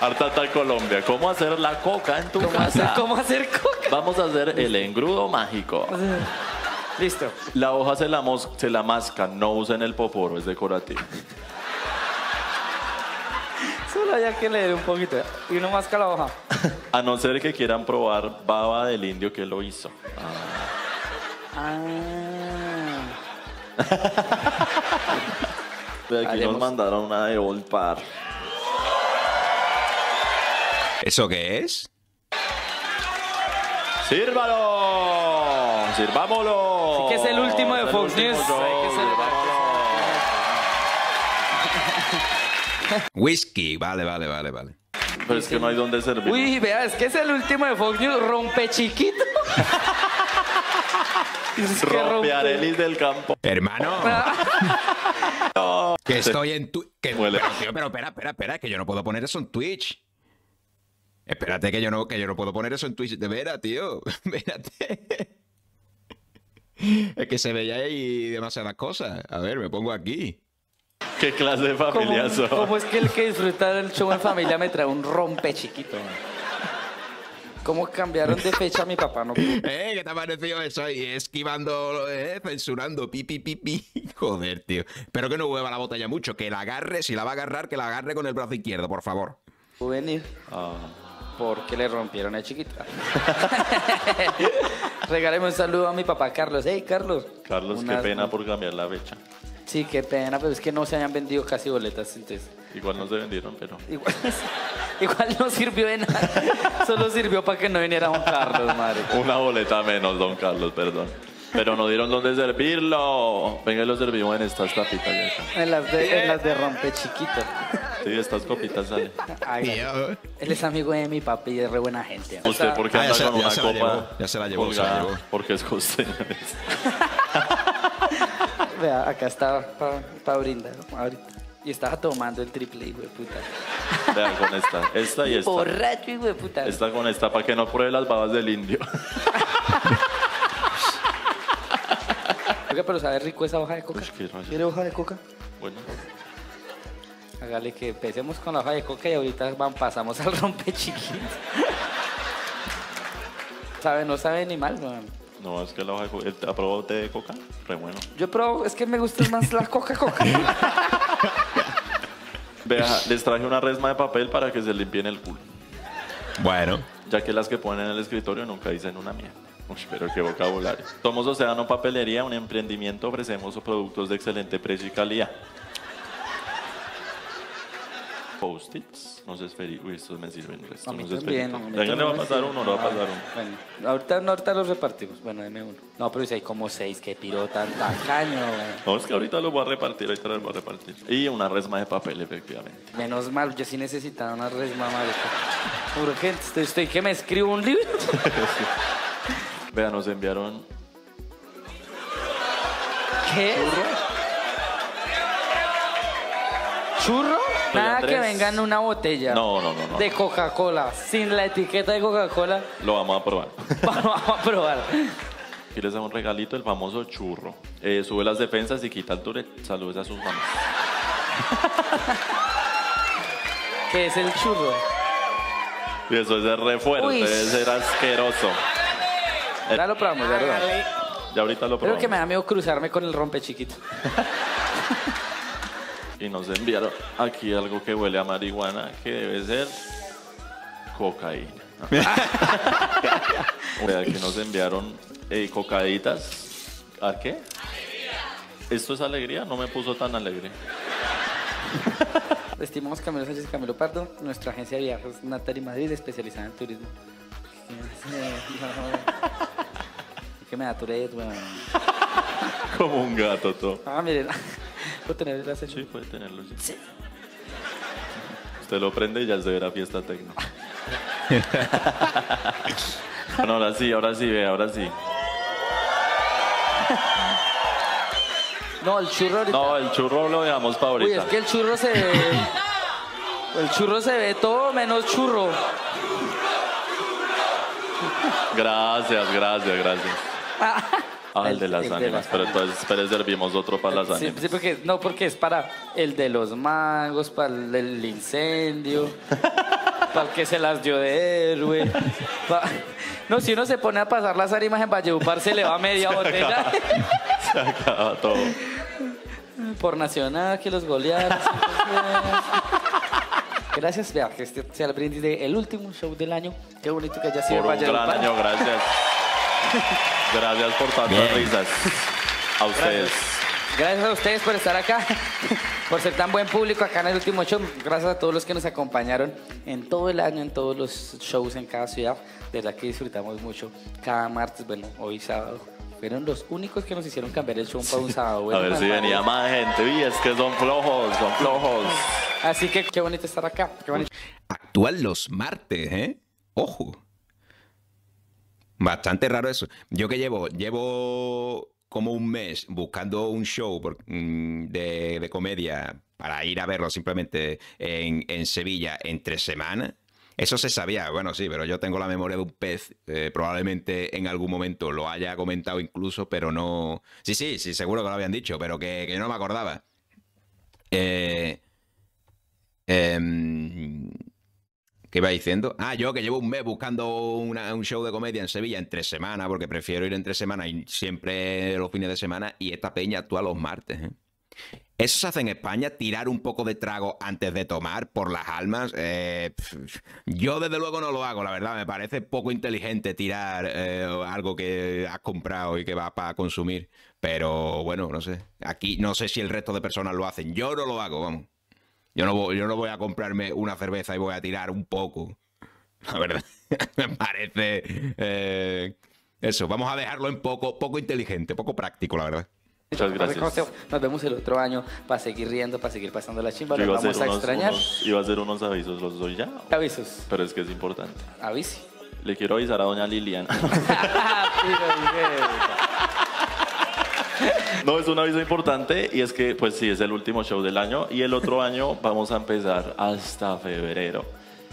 Speaker 3: Artata Colombia. ¿Cómo hacer la coca en tu
Speaker 2: ¿Cómo hacer,
Speaker 3: casa?
Speaker 2: ¿Cómo hacer coca?
Speaker 3: Vamos a hacer el engrudo mágico.
Speaker 2: Listo.
Speaker 3: La hoja se la, mos- se la mascan, no usen el poporo, es decorativo.
Speaker 2: Solo había que leer un poquito. Y uno masca la hoja.
Speaker 3: A no ser que quieran probar baba del indio que lo hizo.
Speaker 2: Ah.
Speaker 3: De aquí
Speaker 2: Haremos-
Speaker 3: nos mandaron una de Old Par.
Speaker 1: ¿Eso qué es?
Speaker 3: ¡Sírvalo! ¡Sirvámoslo!
Speaker 2: Sí que es el último de
Speaker 3: Es el
Speaker 2: Fox
Speaker 3: último
Speaker 2: News.
Speaker 3: show,
Speaker 2: Hay que ser-
Speaker 3: sirvámoslo.
Speaker 1: Whisky. Vale, vale, vale, vale.
Speaker 3: Pero es que no hay dónde servir.
Speaker 2: Uy, vea, es que es el último de Fox News. Rompe chiquito.
Speaker 3: Rompe Arelis del campo.
Speaker 1: Hermano. que estoy en tu... Que,
Speaker 3: Huele.
Speaker 1: pero, tío, pero espera, espera, espera, que yo no puedo poner eso en Twitch. Espérate que yo no, que yo no puedo poner eso en Twitch. De veras, tío. Espérate. Es que se veía ahí demasiadas cosas. A ver, me pongo aquí.
Speaker 3: ¿Qué clase de
Speaker 2: ¿Cómo,
Speaker 3: familia son?
Speaker 2: cómo es que el que disfruta del show en familia me trae un rompe chiquito? ¿Cómo cambiaron de fecha a mi papá? No,
Speaker 1: ¿Eh? ¿Qué te ha parecido eso? Y esquivando, eh, censurando, pi, pi, pi, pi. Joder, tío. Espero que no hueva la botella mucho. Que la agarre, si la va a agarrar, que la agarre con el brazo izquierdo, por favor.
Speaker 2: pudo venir
Speaker 3: Ah,
Speaker 2: porque le rompieron el chiquito. Regáleme un saludo a mi papá Carlos. Hey, Carlos.
Speaker 3: Carlos,
Speaker 2: Unas-
Speaker 3: qué pena por cambiar la fecha.
Speaker 2: Sí, qué pena, pero es que no se habían vendido casi boletas, entonces.
Speaker 3: Igual no se vendieron, pero...
Speaker 2: Igual, igual no sirvió de nada. Solo sirvió para que no viniera un Carlos, madre.
Speaker 3: Una boleta menos, don Carlos, perdón. Pero no dieron dónde servirlo. Venga, y lo servimos en estas tapitas acá.
Speaker 2: En las de, en las de rompe chiquito.
Speaker 3: Sí, estas copitas salen.
Speaker 2: Ay, él es amigo de mi papi y es re buena gente.
Speaker 3: ¿Usted por qué
Speaker 1: Ah, ya
Speaker 3: anda
Speaker 1: se-
Speaker 3: con
Speaker 1: ya
Speaker 3: una
Speaker 1: se la
Speaker 3: copa
Speaker 1: llevó, ya se la llevó, se la
Speaker 3: colgada?
Speaker 1: llevó.
Speaker 3: Porque es costeño.
Speaker 2: Vea, acá estaba para brindar ahorita. Y estaba tomando el triple, hijo de puta.
Speaker 3: Vean con esta. Esta y esta.
Speaker 2: Borracho, hijo de puta.
Speaker 3: Esta con esta para que no pruebe las babas del indio.
Speaker 2: Oiga, pero sabe rico esa hoja de coca.
Speaker 3: Uy.
Speaker 2: ¿Quiere hoja de coca?
Speaker 3: Bueno,
Speaker 2: Hágale que empecemos con la hoja de coca y ahorita van, pasamos al rompe chiquito. sabe, no sabe ni mal, weón.
Speaker 3: No, es que la hoja de coca. ¿Ha probado té de coca? Re bueno.
Speaker 2: Yo probo, es que me gusta más la Coca-Cola.
Speaker 3: Vea, les traje una resma de papel para que se limpien el culo.
Speaker 1: Bueno,
Speaker 3: Ya que las que ponen en el escritorio nunca dicen una mierda. Uy, pero qué vocabulario. Somos Océano Papelería, un emprendimiento. Ofrecemos productos de excelente precio y calidad. Post-its, no se esferi... Uy, estos me sirven. Estos
Speaker 2: A mí
Speaker 3: no se
Speaker 2: también.
Speaker 3: Venga, le va a pasar
Speaker 2: me
Speaker 3: uno, le va a pasar uno.
Speaker 2: Bueno, ahorita, no, ahorita los repartimos. Bueno, deme uno. No, pero si hay como seis, que piro tan tacaño.
Speaker 3: No, es que ahorita los voy a repartir, ahorita los voy a repartir. Y una resma de papel, efectivamente.
Speaker 2: Menos mal, yo sí necesitaba una resma, marica. Urgente, estoy, estoy que me escribo un libro.
Speaker 3: Vea, nos enviaron
Speaker 2: ¿Qué? ¿Churro? Nada
Speaker 3: Andrés.
Speaker 2: que venga en una botella.
Speaker 3: No, no, no, no.
Speaker 2: De Coca-Cola, sin la etiqueta de Coca-Cola.
Speaker 3: Lo vamos a probar.
Speaker 2: Vamos a probar.
Speaker 3: Aquí les da un regalito, el famoso churro. Eh, sube las defensas y quita el Tourette. Saludos a sus mamás.
Speaker 2: ¿Qué es el churro?
Speaker 3: Y eso es de re fuerte,
Speaker 2: Uy.
Speaker 3: debe ser asqueroso.
Speaker 2: Ya lo probamos, ya lo probamos.
Speaker 3: Ya ahorita lo
Speaker 2: Creo
Speaker 3: probamos.
Speaker 2: que me da miedo cruzarme con el rompe chiquito.
Speaker 3: Y nos enviaron aquí algo que huele a marihuana, que debe ser cocaína. Que nos enviaron eh, cocaditas. ¿A qué? ¿Esto es alegría? No me puso tan alegre.
Speaker 2: Estimamos Camilo Sánchez y Camilo Pardo, nuestra agencia de viajes Natari Madrid, especializada en turismo. ¿Qué me da Tourette, weón?
Speaker 3: Como un gato todo.
Speaker 2: Ah, miren. Puedo tener la
Speaker 3: Sí, puede tenerlo. Sí. Usted lo prende y ya se verá fiesta tecno. bueno, ahora sí, ahora sí, ve, ahora sí.
Speaker 2: No, el churro ahorita.
Speaker 3: No, el churro lo dejamos para
Speaker 2: Uy,
Speaker 3: ahorita.
Speaker 2: es que el churro se ve. El churro se ve todo menos churro.
Speaker 3: Gracias, gracias, gracias. Ah, el de las
Speaker 2: El de
Speaker 3: ánimas.
Speaker 2: las
Speaker 3: Pero entonces, espere, servimos otro para las ánimas.
Speaker 2: sí, porque, no, porque es para el de los magos, para el del incendio, para el que se las dio de héroe. No, si uno se pone a pasar las ánimas en Valledupar, se le va media botella
Speaker 3: Se acaba todo.
Speaker 2: por Nacional, que los golearon. Gracias, vea, que este sea el brindis del último show del año. Qué bonito que haya sido
Speaker 3: Por un gran año, gracias. Gracias por tantas
Speaker 1: Bien.
Speaker 3: risas. A ustedes.
Speaker 2: Gracias a ustedes por estar acá, por ser tan buen público acá en el último show. Gracias a todos los que nos acompañaron en todo el año, en todos los shows en cada ciudad. De verdad que disfrutamos mucho cada martes, bueno, hoy sábado. Fueron los únicos que nos hicieron cambiar el show para un sábado.
Speaker 3: A
Speaker 2: Bueno,
Speaker 3: ver si venía más gente. Uy, es que son flojos, son flojos.
Speaker 2: Así que qué bonito estar acá. Qué bonito.
Speaker 1: Actúan los martes, ¿eh? Ojo. Bastante raro eso. Yo que llevo, llevo como un mes buscando un show mm, de, comedia para ir a verlo simplemente en, en Sevilla entre semanas. Eso se sabía, bueno, sí, pero yo tengo la memoria de un pez. eh, probablemente en algún momento lo haya comentado incluso, pero no. Sí, sí, sí, seguro que lo habían dicho, pero que, que yo no me acordaba. Eh, em, ¿Qué iba diciendo? Ah, yo que llevo un mes buscando una- un show de comedia en Sevilla entre semana, porque prefiero ir entre semana y siempre los fines de semana, y esta peña actúa los martes. ¿eh? Eso se hace en España, tirar un poco de trago antes de tomar por las almas. eh, yo desde luego no lo hago, la verdad. Me parece poco inteligente tirar eh, algo que has comprado y que va para consumir. Pero bueno, no sé. Aquí no sé si el resto de personas lo hacen. Yo no lo hago, vamos. Yo no, voy, yo no voy a comprarme una cerveza y voy a tirar un poco. La verdad, me parece... eh, eso, vamos a dejarlo en poco, poco inteligente, poco práctico, la verdad.
Speaker 3: Muchas gracias.
Speaker 2: Nos vemos el otro año para seguir riendo, para seguir pasando la chimba.
Speaker 3: A,
Speaker 2: vamos a
Speaker 3: unos,
Speaker 2: extrañar.
Speaker 3: unos- iba a hacer unos avisos, ¿los doy ya?
Speaker 2: Avisos.
Speaker 3: Pero es que es importante.
Speaker 2: Avisi.
Speaker 3: Le quiero avisar a doña Liliana. No, es un aviso importante y es que, pues sí, es el último show del año y el otro año vamos a empezar hasta febrero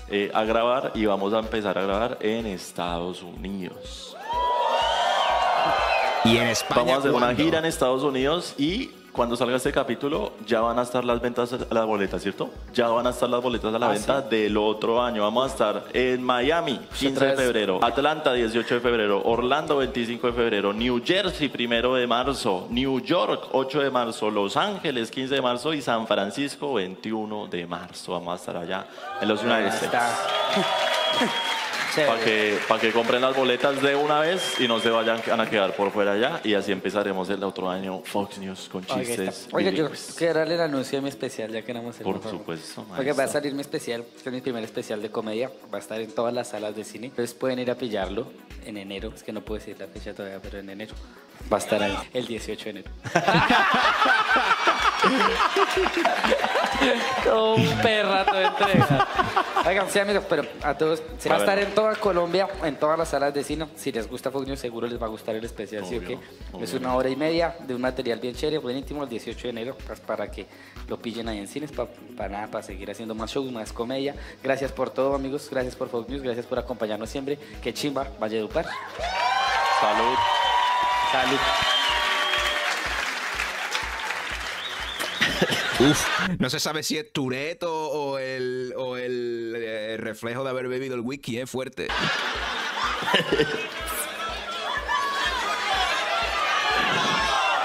Speaker 3: eh, a grabar y vamos a empezar a grabar en Estados Unidos.
Speaker 1: Y en España.
Speaker 3: Vamos a hacer una gira en Estados Unidos y cuando salga este capítulo, ya van a estar las ventas, las boletas, ¿cierto? Ya van a estar las boletas a la
Speaker 2: Ah,
Speaker 3: venta del otro año. Vamos a estar en Miami, 15 de febrero, Atlanta, 18 de febrero, Orlando, 25 de febrero, New Jersey, 1 de marzo, New York, 8 de marzo, Los Ángeles, 15 de marzo. Y San Francisco, 21 de marzo. Vamos a estar allá en los United States. Para que, pa' que compren las boletas de una vez y no se vayan a quedar por fuera ya. Y así empezaremos el otro año Fox News con chistes.
Speaker 2: Oiga, yo quiero darle el anuncio de mi especial, ya que no hemos
Speaker 3: Por supuesto,
Speaker 2: Porque va a
Speaker 3: maestro.
Speaker 2: salir mi especial, que es mi primer especial de comedia. Va a estar en todas las salas de cine. Entonces pueden ir a pillarlo en enero. Es que no puedo decir la fecha todavía, pero en enero. Va a estar ahí, el 18 de enero. Como un perrato de entrega. Oigan, sí, amigos, pero a todos. Se va a estar en toda Colombia, en todas las salas de cine. Si les gusta Fox News, seguro les va a gustar el especial, ¿sí o qué?
Speaker 3: Obvio,
Speaker 2: Es
Speaker 3: obvio.
Speaker 2: una hora y media de un material bien chévere, buen íntimo, el 18 de enero, pues, para que lo pillen ahí en cines, pa- para nada, para seguir haciendo más shows, más comedia. Gracias por todo, amigos. Gracias por Fox News, gracias por acompañarnos siempre. Que chimba, Valledupar.
Speaker 3: Salud.
Speaker 2: Salud.
Speaker 1: Uf, no se sabe si es Tourette o, el, o el, eh, reflejo de haber bebido el whisky, es fuerte.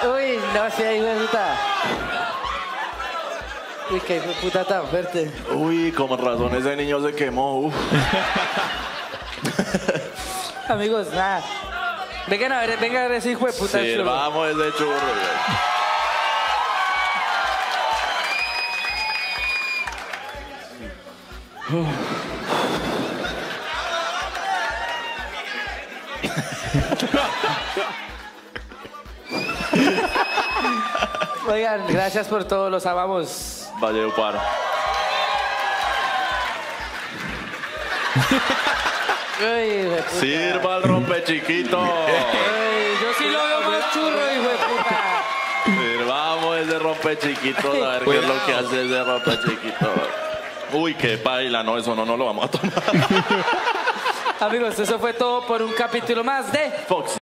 Speaker 2: Uy, no sé, hijo de puta. Uy, qué hijo de puta tan fuerte.
Speaker 3: Uy, con razón ese niño se quemó. uf.
Speaker 2: Amigos, nada. Vengan a ver, vengan a ver ese hijo de puta churro.
Speaker 3: Sirvamos ese churro.
Speaker 2: Oigan, gracias por todo, los amamos. De puta.
Speaker 3: Sirva el rompe chiquito.
Speaker 2: Uy, yo sí lo veo más churro, hijo de puta.
Speaker 3: Sirvamos ese rompe chiquito. A ver qué es lo que hace ese rompe chiquito. Uy, qué paila. No, eso no, no lo vamos a tomar.
Speaker 2: Amigos, eso fue todo por un capítulo más de
Speaker 3: Fox.